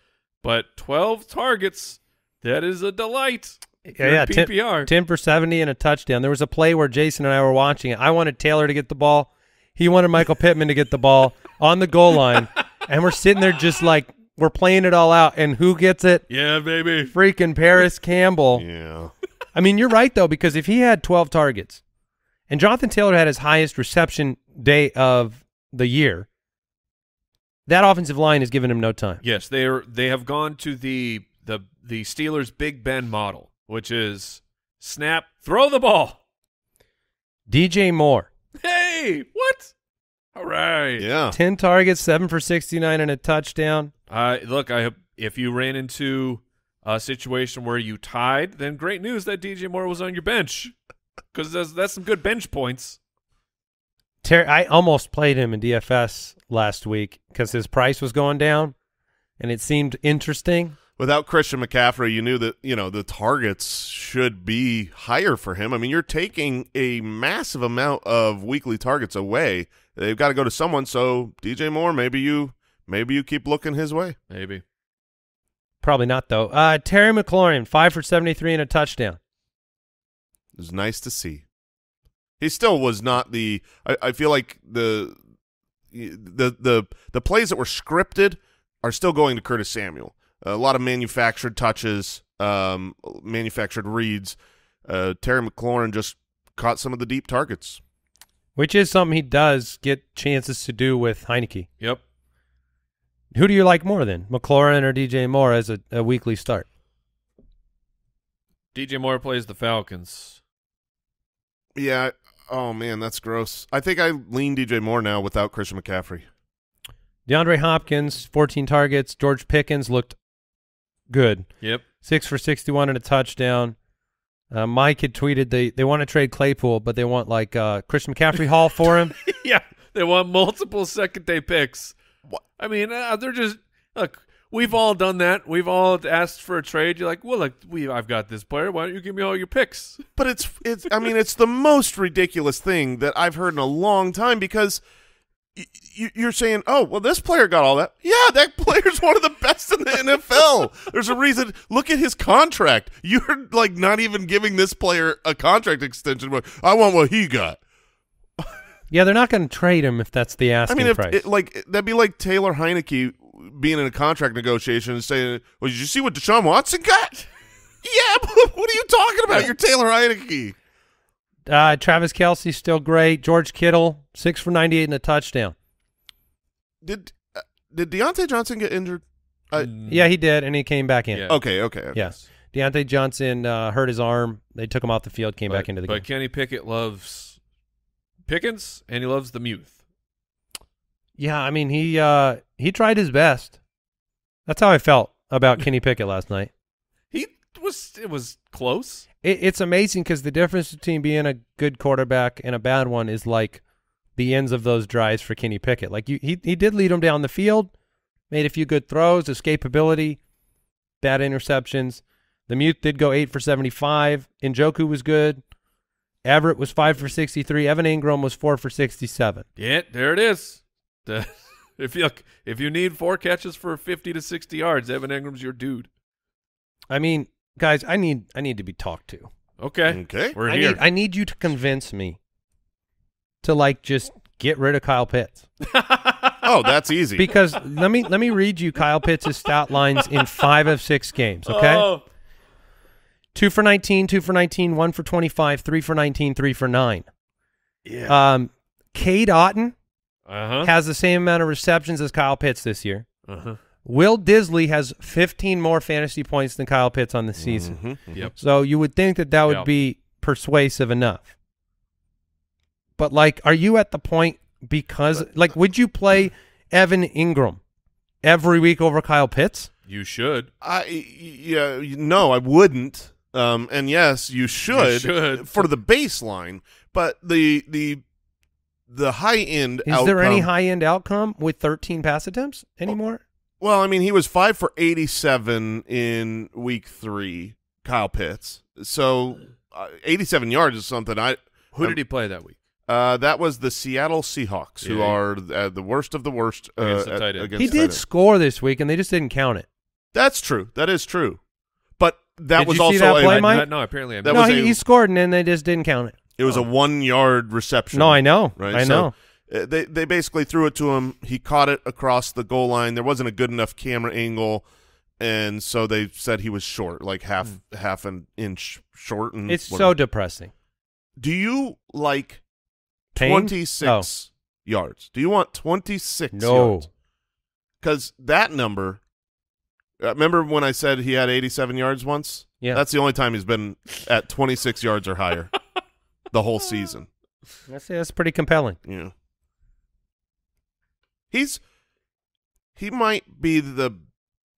but twelve targets. That is a delight. Yeah, yeah, in 10, PPR. 10 for 70 and a touchdown. There was a play where Jason and I were watching it. I wanted Taylor to get the ball. He wanted Michael Pittman to get the ball on the goal line. And we're sitting there just like, we're playing it all out. And who gets it? yeah, baby. Freaking Parris Campbell. yeah. I mean, you're right, though, because if he had 12 targets and Jonathan Taylor had his highest reception day of the year, that offensive line has given him no time. Yes, they are. They have gone to the the the Steelers' Big Ben model, which is snap, throw the ball. DJ Moore, Hey, what? All right. Yeah. 10 targets, 7 for 69 and a touchdown. Uh, look, I hope if you ran into a situation where you tied, then great news that DJ Moore was on your bench because that's, that's some good bench points. Ter- I almost played him in DFS last week because his price was going down, and it seemed interesting. Without Christian McCaffrey, you knew that you know the targets should be higher for him. I mean, you're taking a massive amount of weekly targets away. They've got to go to someone. So DJ Moore, maybe you, maybe you keep looking his way. Maybe. Probably not though. Uh, Terry McLaurin, five for seventy-three and a touchdown. It was nice to see. He still was not the. I, I feel like the the the the plays that were scripted are still going to Curtis Samuel. A lot of manufactured touches, um, manufactured reads. Uh, Terry McLaurin just caught some of the deep targets. Which is something he does get chances to do with Heinicke. Yep. Who do you like more then, McLaurin or DJ Moore as a, a weekly start? DJ Moore plays the Falcons. Yeah. Oh man, that's gross. I think I lean DJ Moore now without Christian McCaffrey. DeAndre Hopkins, 14 targets. George Pickens looked good. Yep. Six for 61 and a touchdown. Uh, Mike had tweeted they, they want to trade Claypool, but they want like uh, Christian McCaffrey Hall for him. yeah, they want multiple second day picks. What? I mean, uh, they're just look. We've all done that. We've all asked for a trade. You're like, well, look, we I've got this player. Why don't you give me all your picks? But it's it's I mean it's the most ridiculous thing that I've heard in a long time because y- y- you're saying, "Oh, well this player got all that." Yeah, that player's one of the best in the NFL. There's a reason. Look at his contract. You're like not even giving this player a contract extension. But I want what he got. yeah, they're not going to trade him if that's the I asking mean, if price. it, like that'd be like Taylor Heinicke being in a contract negotiation and saying, "Well, did you see what Deshaun Watson got?" yeah, but what are you talking about? You're Taylor Heinicke. Uh, Travis Kelce still great. George Kittle six for ninety eight and a touchdown. Did uh, did Diontae Johnson get injured? I- Yeah, he did, and he came back in. Yeah. Okay, okay. okay. Yes, Diontae Johnson uh, hurt his arm. They took him off the field, came but, back into the but game. But Kenny Pickett loves Pickens and he loves the Muth. Yeah, I mean he uh, he tried his best. That's how I felt about Kenny Pickett last night. Was it was close. It, it's amazing because the difference between being a good quarterback and a bad one is like the ends of those drives for Kenny Pickett. Like you, he he did lead him down the field, made a few good throws, escapability, bad interceptions. The Muth did go eight for seventy five. Njoku was good, Everett was five for sixty-three. Evan Engram was four for sixty-seven. Yeah, there it is. The- if you if you need four catches for 50 to 60 yards, Evan Engram's your dude. I mean, guys, I need I need to be talked to. Okay. Okay. We're I here. need I need you to convince me to like just get rid of Kyle Pitts. Oh, that's easy. Because let me let me read you Kyle Pitts' stat lines in five of six games. Okay, Oh. two for 19, two for 19, one for 25, three for 19, three for nine. Yeah. Um, Cade Otton Uh-huh. has the same amount of receptions as Kyle Pitts this year. Uh-huh. Will Dissly has 15 more fantasy points than Kyle Pitts on the season. Mhm. Yep. So you would think that that would Yep. be persuasive enough. But like, are you at the point because like, would you play Evan Engram every week over Kyle Pitts? You should. I yeah no I wouldn't. Um, and yes, you should, should. for the baseline, but the the the high end. Is there any high end outcome with 13 pass attempts anymore? Well, I mean, he was five for eighty-seven in week three. Kyle Pitts, so uh, eighty-seven yards is something I. Who um, did he play that week? Uh, that was the Seattle Seahawks, who are uh, the worst of the worst uh, Against the tight end. against He tight did end. score this week, and they just didn't count it. That's true. That is true. But that Did was you see also that a, play, I- Mike? that- no, apparently That no, was he, a- he scored, and then they just didn't count it. it was a one-yard reception. No, I know. Right, I so- know. Uh, they they basically threw it to him. He caught it across the goal line. There wasn't a good enough camera angle, and so they said he was short, like half half an inch short. And it's whatever. so depressing. Do you like twenty six yards? Do you want twenty six? No. Because that number. Uh, remember when I said he had eighty seven yards once? Yeah. that's the only time he's been at twenty six yards or higher the whole season. That's, that's pretty compelling. Yeah. He's he might be the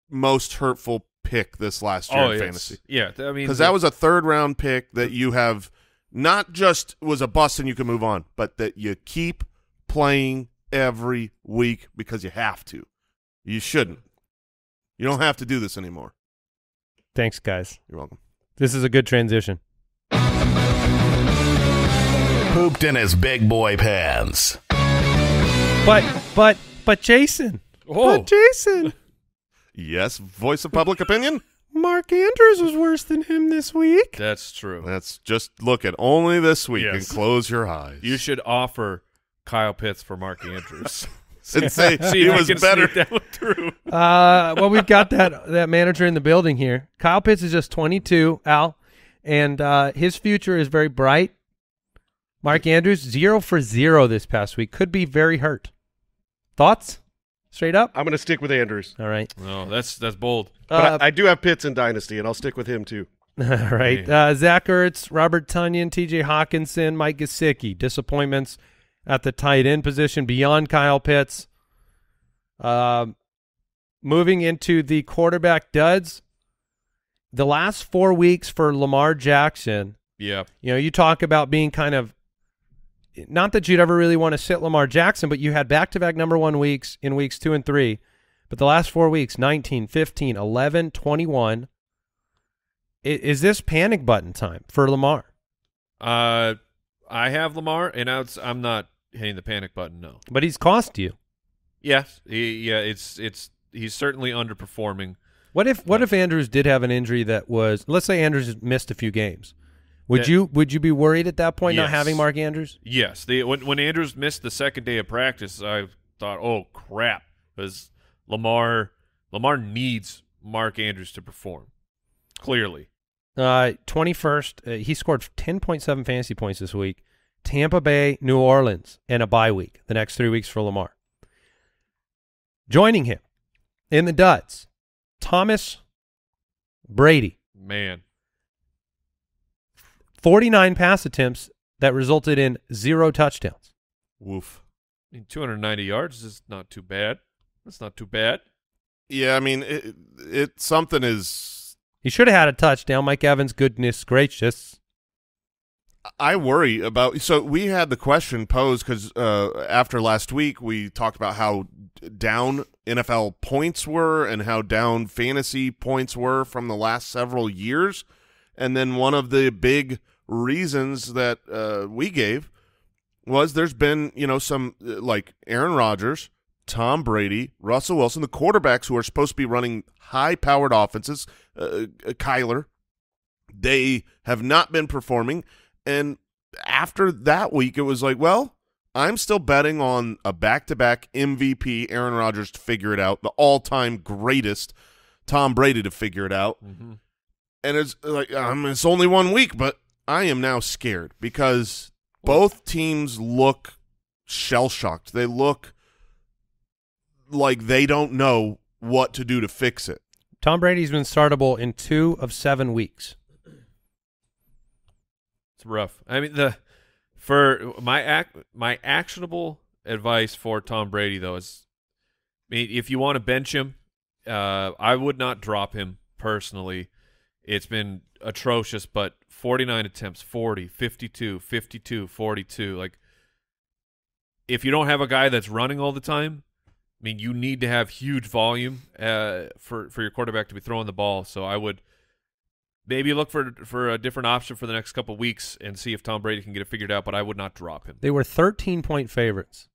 most hurtful pick this last year Oh, in yes. fantasy. Yeah, I mean Because that was a third round pick that you have not just was a bust and you can move on, but that you keep playing every week because you have to. You shouldn't. You don't have to do this anymore. Thanks, guys. You're welcome. This is a good transition. Pooped in his big boy pants. But but but Jason. Oh. But Jason. Yes, voice of public opinion. Mark Andrews was worse than him this week. That's true. Let's just look at only this week and close your eyes. You should offer Kyle Pitts for Mark Andrews. and say See he was better. sneak that one through. Uh, well, we've got that that manager in the building here. Kyle Pitts is just 22, Al, and uh, his future is very bright. Mark Andrews zero for zero this past week. Could be very hurt. Thoughts? Straight up. I'm going to stick with Andrews. All right. No, that's that's bold. But Uh, I, I do have Pitts in Dynasty, and I'll stick with him too. All right. Uh, Zach Ertz, Robert Tonyan, T.J. Hockenson, Mike Gesicki. Disappointments at the tight end position beyond Kyle Pitts. Um, moving into the quarterback duds. The last four weeks for Lamar Jackson. Yeah. You know, you talk about being kind of not that you'd ever really want to sit Lamar Jackson, but you had back-to-back number one weeks in weeks two and three. But the last four weeks, 19, 15, 11, 21. Is this panic button time for Lamar? Uh, I have Lamar, and I'm not hitting the panic button. No. But he's cost you. Yes. He, yeah. It's it's he's certainly underperforming. What if what if Andrews did have an injury that was let's say Andrews missed a few games. Would you would you be worried at that point not having Mark Andrews? Yes. The when when Andrews missed the second day of practice, I thought, oh crap, because Lamar Lamar needs Mark Andrews to perform. Clearly. Uh, 21st, uh, he scored 10.7 fantasy points this week. Tampa Bay, New Orleans, and a bye week the next three weeks for Lamar. Joining him in the duds, Thomas Brady, Man. 49 pass attempts that resulted in zero touchdowns. Woof. I mean, 290 yards is not too bad. That's not too bad. Yeah, I mean, it, it something is. He should have had a touchdown. Mike Evans, goodness gracious. I worry about. So we had the question posed because uh, after last week we talked about how down NFL points were and how down fantasy points were from the last several years, and then one of the big reasons that uh, we gave was there's been you know some uh, like Aaron Rodgers, Tom Brady, Russell Wilson, the quarterbacks who are supposed to be running high-powered offenses, uh, uh, Kyler, they have not been performing, and after that week, it was like, well, I'm still betting on a back-to-back MVP Aaron Rodgers to figure it out, the all-time greatest Tom Brady to figure it out. Mm-hmm. And it's like um, it's only one week, but I am now scared because both teams look shell shocked. They look like they don't know what to do to fix it. Tom Brady's been startable in two of seven weeks. It's rough. I mean the for my act my actionable advice for Tom Brady though is I mean if you want to bench him, uh I would not drop him personally. It's been atrocious, but 49 attempts, 40, 52, 52, 42. Like if you don't have a guy that's running all the time, I mean you need to have huge volume uh for for your quarterback to be throwing the ball. So I would maybe look for for a different option for the next couple weeks and see if Tom Brady can get it figured out. But I would not drop him. They were 13 point favorites,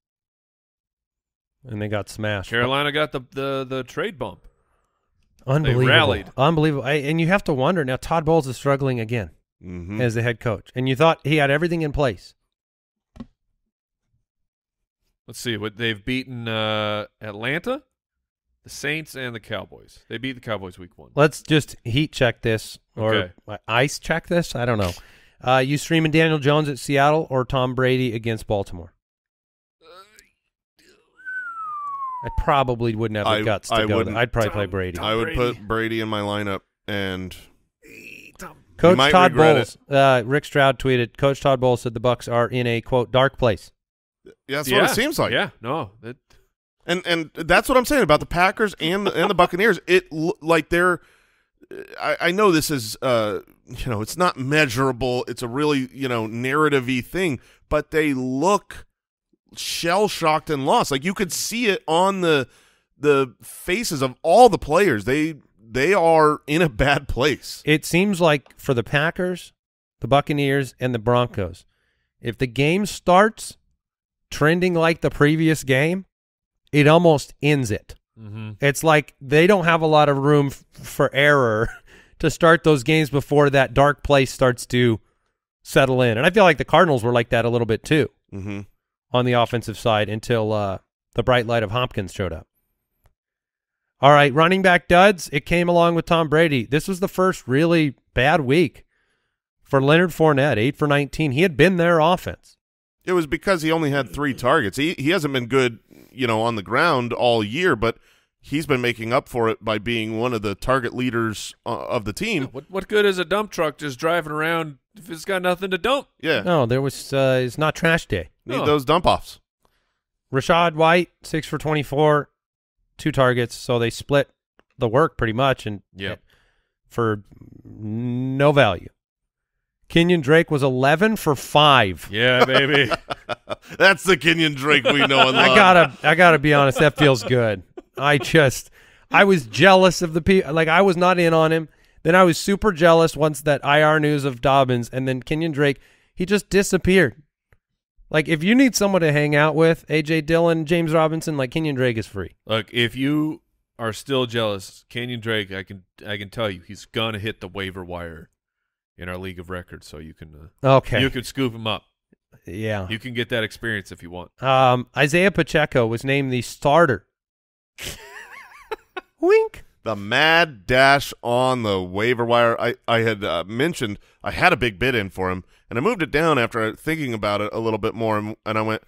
and they got smashed. Carolina got the the the trade bump. Unbelievable. rallied. Unbelievable. I, and you have to wonder now. Todd Bowles is struggling again Mm-hmm. as the head coach, and you thought he had everything in place. Let's see what they've beaten uh, Atlanta, the Saints, and the Cowboys. They beat the Cowboys week one. Let's just heat check this or Okay. ice check this. I don't know. Uh, you streaming Daniel Jones at Seattle or Tom Brady against Baltimore? I probably wouldn't have the I- guts to I go. wouldn't. There. I'd probably play Brady. I would Brady. put Brady in my lineup, and Coach Todd regret Bowles, uh, Rick Stroud tweeted. Coach Todd Bowles said the Bucks are in a quote dark place. Yeah, that's yeah, what it seems like. Yeah, no, that, And and that's what I'm saying about the Packers and and the Buccaneers. It like they're. I, I know this is uh you know it's not measurable. It's a really you know narrative-y thing, but they look shell shocked and lost. Like you could see it on the the faces of all the players. They they are in a bad place. It seems like for the Packers, the Buccaneers, and the Broncos, if the game starts trending like the previous game, it almost ends it. mm-hmm. It's like they don't have a lot of room f- for error to start those games before that dark place starts to settle in. And I feel like the Cardinals were like that a little bit too Mm-hmm. On the offensive side until uh, the bright light of Hopkins showed up. All right, running back duds. It came along with Tom Brady. This was the first really bad week for Leonard Fournette, eight for 19. He had been their offense. It was because he only had three targets. He he hasn't been good, you know, on the ground all year, but he's been making up for it by being one of the target leaders uh, of the team. what what good is a dump truck just driving around if it's got nothing to dump? Yeah, No, there was. Uh, it's not trash day. need No. those dump offs. Rachaad White, six for 24, two targets. So they split the work pretty much and Yep. for no value. Kenyan Drake was 11 for five. Yeah, baby. That's the Kenyan Drake we know and love. I gotta, I gotta be honest. That feels good. I just, I was jealous of the people. Like I was not in on him. Then I was super jealous once that IR news of Dobbins and then Kenyan Drake. He just disappeared. Like if you need someone to hang out with, AJ Dillon, James Robinson, like Kenyan Drake is free. Look, if you are still jealous, Kenyan Drake, I can I can tell you he's gonna hit the waiver wire in our league of records, so you can uh, Okay. you can scoop him up. yeah. You can get that experience if you want. Um, Isaiah Pacheco was named the starter. Wink. the mad dash on the waiver wire. I I had uh, mentioned I had a big bid in for him, and I moved it down after thinking about it a little bit more, and, and I went,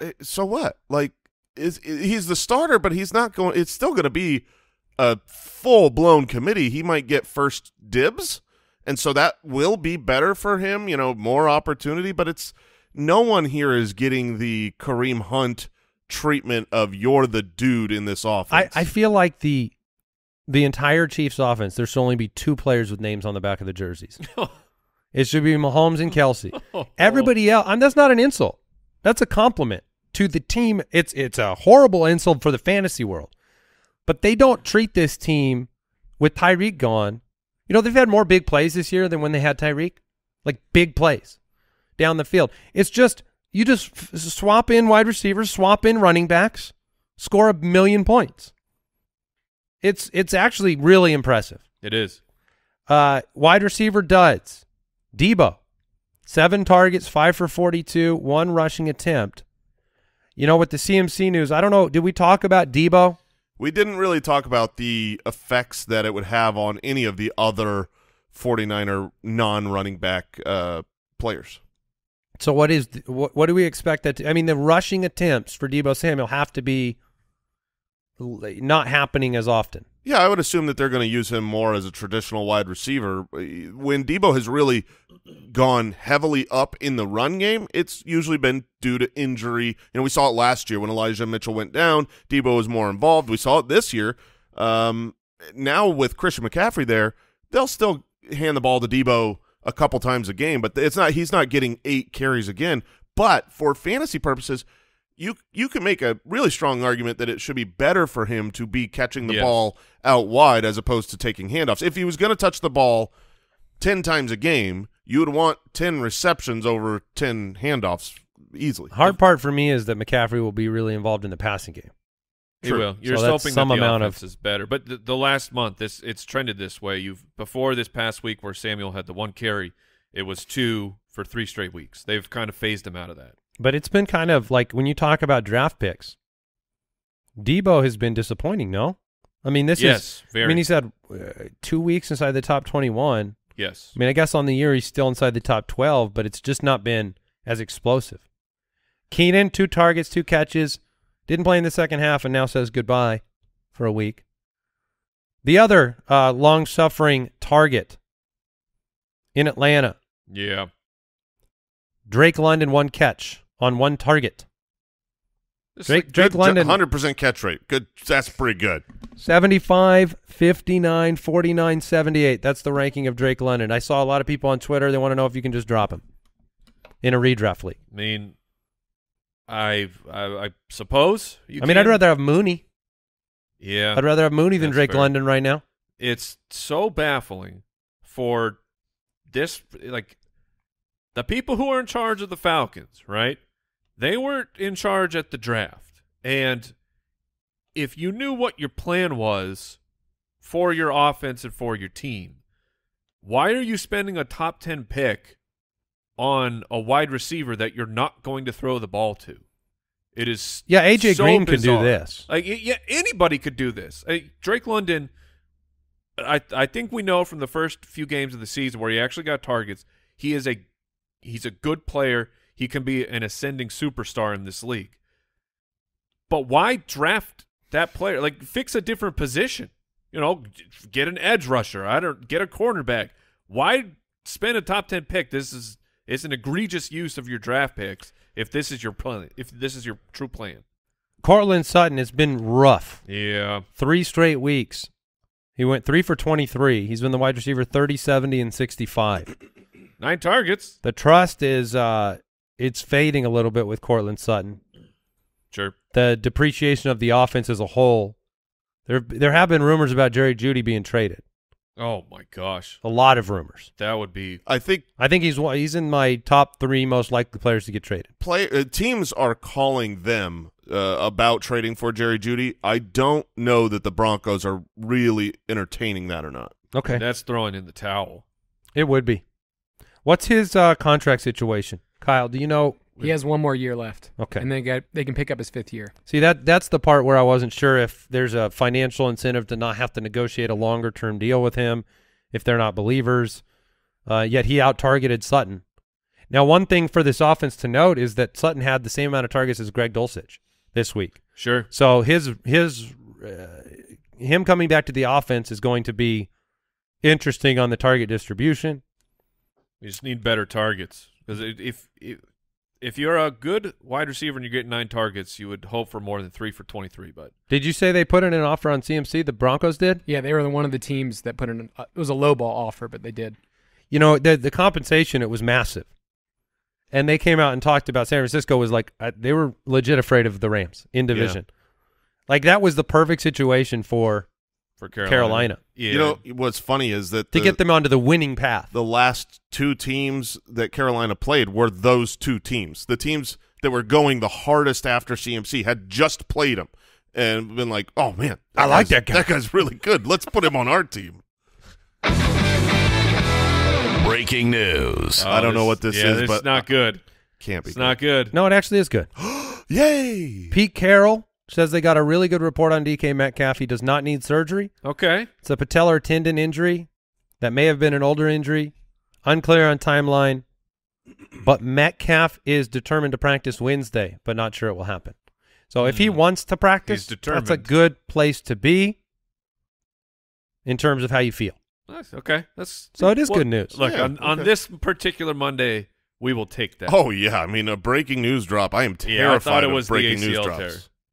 "Eh, so what? Like, is he's the starter, but he's not going. It's still going to be a full blown committee. He might get first dibs, and so that will be better for him. You know, more opportunity, but it's no one here is getting the Kareem Hunt treatment of you're the dude in this I. I feel like the the entire Chiefs offense, there should only be two players with names on the back of the jerseys. it should be Mahomes and Kelce. Everybody else, and that's not an insult. That's a compliment to the team. It's it's a horrible insult for the fantasy world. But they don't treat this team with Tyreek gone. You know, they've had more big plays this year than when they had Tyreek. like big plays down the field. It's just you just f- swap in wide receivers, swap in running backs, score a million points. It's it's actually really impressive. It is. Uh, wide receiver duds. Debo, seven targets, five for 42, one rushing attempt. You know, with the CMC news, I don't know. Did we talk about Debo? We didn't really talk about the effects that it would have on any of the other 49er non-running back uh, players. So what is what? What do we expect that? To, I mean, the rushing attempts for Debo Samuel have to be not happening as often. Yeah, I would assume that they're going to use him more as a traditional wide receiver. When Debo has really gone heavily up in the run game, it's usually been due to injury. You know, we saw it last year when Elijah Mitchell went down. Debo was more involved. We saw it this year. Um, now with Christian McCaffrey there, they'll still hand the ball to Debo a couple times a game, but it's not. He's not getting eight carries again. But for fantasy purposes, you you can make a really strong argument that it should be better for him to be catching the Yes. ball out wide as opposed to taking handoffs. If he was going to touch the ball 10 times a game, you would want 10 receptions over 10 handoffs easily. Hard part for me is that McCaffrey will be really involved in the passing game. He True. will. You're So hoping some that the amount offense of- is better. But the, the last month, this it's trended this way. You've before this past week where Samuel had the one carry, it was two for three straight weeks. They've kind of phased him out of that. But it's been kind of like when you talk about draft picks, Debo has been disappointing. No, I mean this yes, is. very. I mean he's had uh, two weeks inside the top twenty-one. yes. I mean I guess on the year he's still inside the top twelve, but it's just not been as explosive. Keenan, two targets, two catches, didn't play in the second half, and now says goodbye for a week. The other uh, long-suffering target in Atlanta, Yeah. Drake London, one catch on one target. Drake, like- Drake London, 100% catch rate. Good. That's pretty good. 75, 59, 49, 78. That's the ranking of Drake London. I saw a lot of people on Twitter. They want to know if you can just drop him in a redraft league. I mean, I I, I suppose. You I mean, I'd rather have Mooney. Yeah. I'd rather have Mooney than Drake fair. London right now. it's so baffling for this like the people who are in charge of the Falcons, right? They weren't in charge at the draft. And if you knew what your plan was for your offense and for your team, why are you spending a top 10 pick on a wide receiver that you're not going to throw the ball to? It is Yeah, AJ so Green could do this. Like yeah, anybody could do this. Drake London, I I think we know from the first few games of the season where he actually got targets. He is a he's a good player. He can be an ascending superstar in this league. But why draft that player? Like fix a different position. You know, get an edge rusher. I don't get a cornerback. Why spend a top ten pick? This is it's an egregious use of your draft picks. If this is your plan, if this is your true plan. Courtland Sutton has been rough. Yeah. Three straight weeks. He went three for 23. He's been the wide receiver 30, 70, and 65. Nine targets. The trust is uh, it's fading a little bit with Courtland Sutton. Sure. the depreciation of the offense as a whole. There there have been rumors about Jerry Jeudy being traded. Oh my gosh, A lot of rumors. that would be I think I think he's he's in my top three most likely players to get traded. play uh, teams are calling them uh, about trading for Jerry Jeudy. I don't know that the Broncos are really entertaining that or not. Okay, that's throwing in the towel. it would be. What's his uh, contract situation, Kyle? Do you know? He has one more year left. Okay. And they get they can pick up his fifth year. See that that's the part where I wasn't sure if there's a financial incentive to not have to negotiate a longer term deal with him if they're not believers. Uh, yet he out targeted Sutton. Now, one thing for this offense to note is that Sutton had the same amount of targets as Greg Dulcich this week. Sure. So his his uh, him coming back to the offense is going to be interesting on the target distribution. We just need better targets because if, if if you're a good wide receiver and you're getting nine targets, you would hope for more than three for twenty three. But Did you say they put in an offer on CMC? The Broncos did. Yeah, they were the one of the teams that put in. Uh, it was a low ball offer, but they did. You know the the compensation it was massive, and they came out and talked about San Francisco was like uh, they were legit afraid of the Rams in division. Like that was the perfect situation for for Carolina. Carolina. Yeah. You know what's funny is that to the, get them onto the winning path. the last two teams that Carolina played were those two teams. The teams that were going the hardest after CMC had just played them and been like, "Oh man, I like that guy." That guy's really good. Let's put him on our team." Breaking news. I don't know what this yeah, is, it's but not good. Can't be. It's not good. no, it actually is good. Yay! Pete Carroll says they got a really good report on DK Metcalf. He does not need surgery. Okay. It's a patellar tendon injury that may have been an older injury. Unclear on timeline. But Metcalf is determined to practice Wednesday, but not sure it will happen. So if he hmm. wants to practice, that's a good place to be in terms of how you feel. Nice. Okay. That's So it is well, good news. Look, Yeah, on, on this particular Monday, we will take that. Oh yeah, I mean a breaking news drop. I am terrified Yeah, I thought it of was the breaking news ACL drops. tear.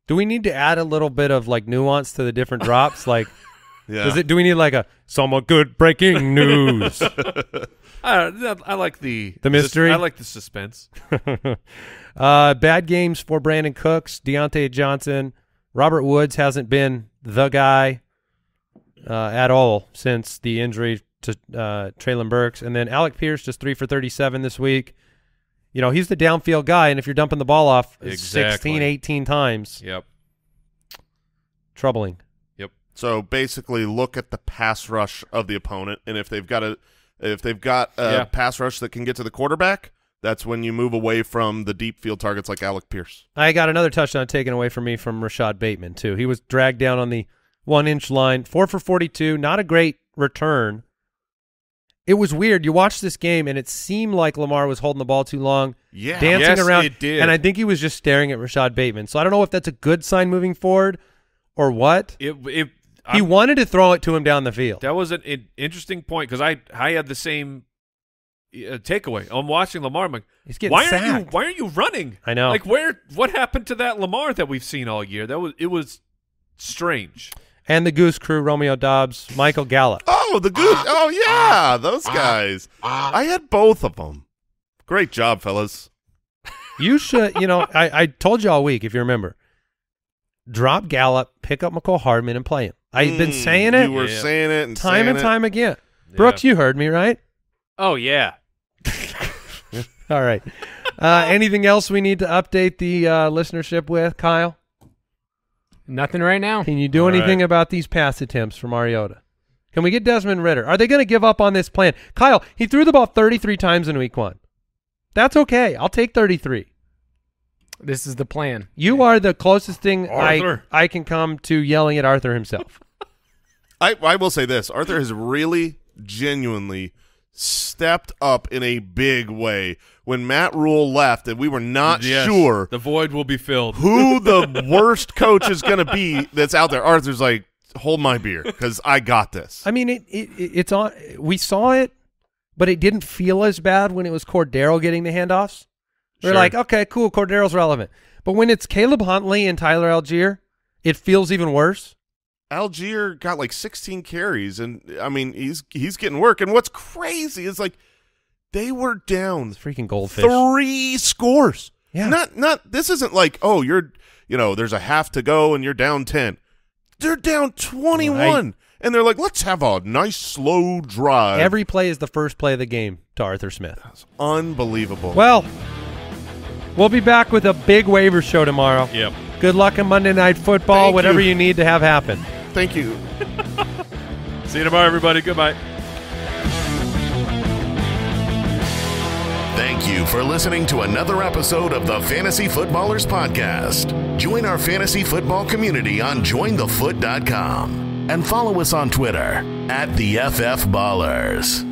Do we need to add a little bit of like nuance to the different drops? Like, Yeah. does it? Do we need like a somewhat good breaking news? I, I like the The mystery? I like the suspense. uh, bad games for Brandin Cooks, Diontae Johnson, Robert Woods hasn't been the guy uh, at all since the injury to uh, Treylon Burks, and then Alec Pierce just three for thirty-seven this week. You know he's the downfield guy, and if you're dumping the ball off Exactly. 16, 18 times, Yep. troubling. Yep. So basically, look at the pass rush of the opponent, and if they've got a if they've got a Yeah. pass rush that can get to the quarterback, that's when you move away from the deep field targets like Alec Pierce. I got another touchdown taken away from me from Rashod Bateman too. He was dragged down on the one inch line, four for forty-two. Not a great return. It was weird. You watched this game, and it seemed like Lamar was holding the ball too long, Yeah, dancing Yes, around, it did. and I think he was just staring at Rashod Bateman. So I don't know if that's a good sign moving forward or what. It it he I'm- wanted to throw it to him down the field. that was an, an interesting point because I I had the same uh, takeaway. I'm watching Lamar. I'm like, He's getting why are you why are you running? I know. Like where what happened to that Lamar that we've seen all year? That was it was strange. And the Goose Crew, Romeo Doubs, Michael Gallup. Oh, the goose. Oh yeah, those guys. I had both of them. Great job, fellas. You should, you know, I, I told you all week, if you remember, drop Gallup, pick up Mecole Hardman, and play him. I've been Mm, saying it You were Yeah. saying it and time saying and it. time again. Brooks, you heard me, right? Oh yeah. All right. Uh, anything else we need to update the uh, listenership with, Kyle? Nothing right now. Can you do All anything right. about these pass attempts from Mariota? Can we get Desmond Ridder? Are they going to give up on this plan? Kyle, he threw the ball 33 times in week one. That's okay. I'll take 33. This is the plan. You are the closest thing I, I can come to yelling at Arthur himself. I, I will say this: Arthur has really, genuinely stepped up in a big way. When Matt Rhule left, and we were not Yes, sure the void will be filled. who the worst coach is going to be that's out there, Arthur's like, hold my beer because I got this. I mean, it, it it's on. We saw it, but it didn't feel as bad when it was Cordero getting the handoffs. We're Sure. like, okay, cool, Cordero's relevant. But when it's Caleb Huntley and Tyler Allgeier, it feels even worse. Allgeier got like 16 carries, and I mean, he's he's getting work. And what's crazy is like they were down It's freaking goldfish. three scores. Yeah. Not not this isn't like, oh, you're you know, there's a half to go and you're down 10. They're down 21. Right. And they're like, let's have a nice slow drive. Every play is the first play of the game to Arthur Smith. unbelievable. Well, we'll be back with a big waiver show tomorrow. Yep. Good luck in Monday Night Football, Thank whatever you. you need to have happen. Thank you. See you tomorrow, everybody. Goodbye. Thank you for listening to another episode of the Fantasy Footballers Podcast. Join our fantasy football community on jointhefoot.com and follow us on Twitter at the FF Ballers.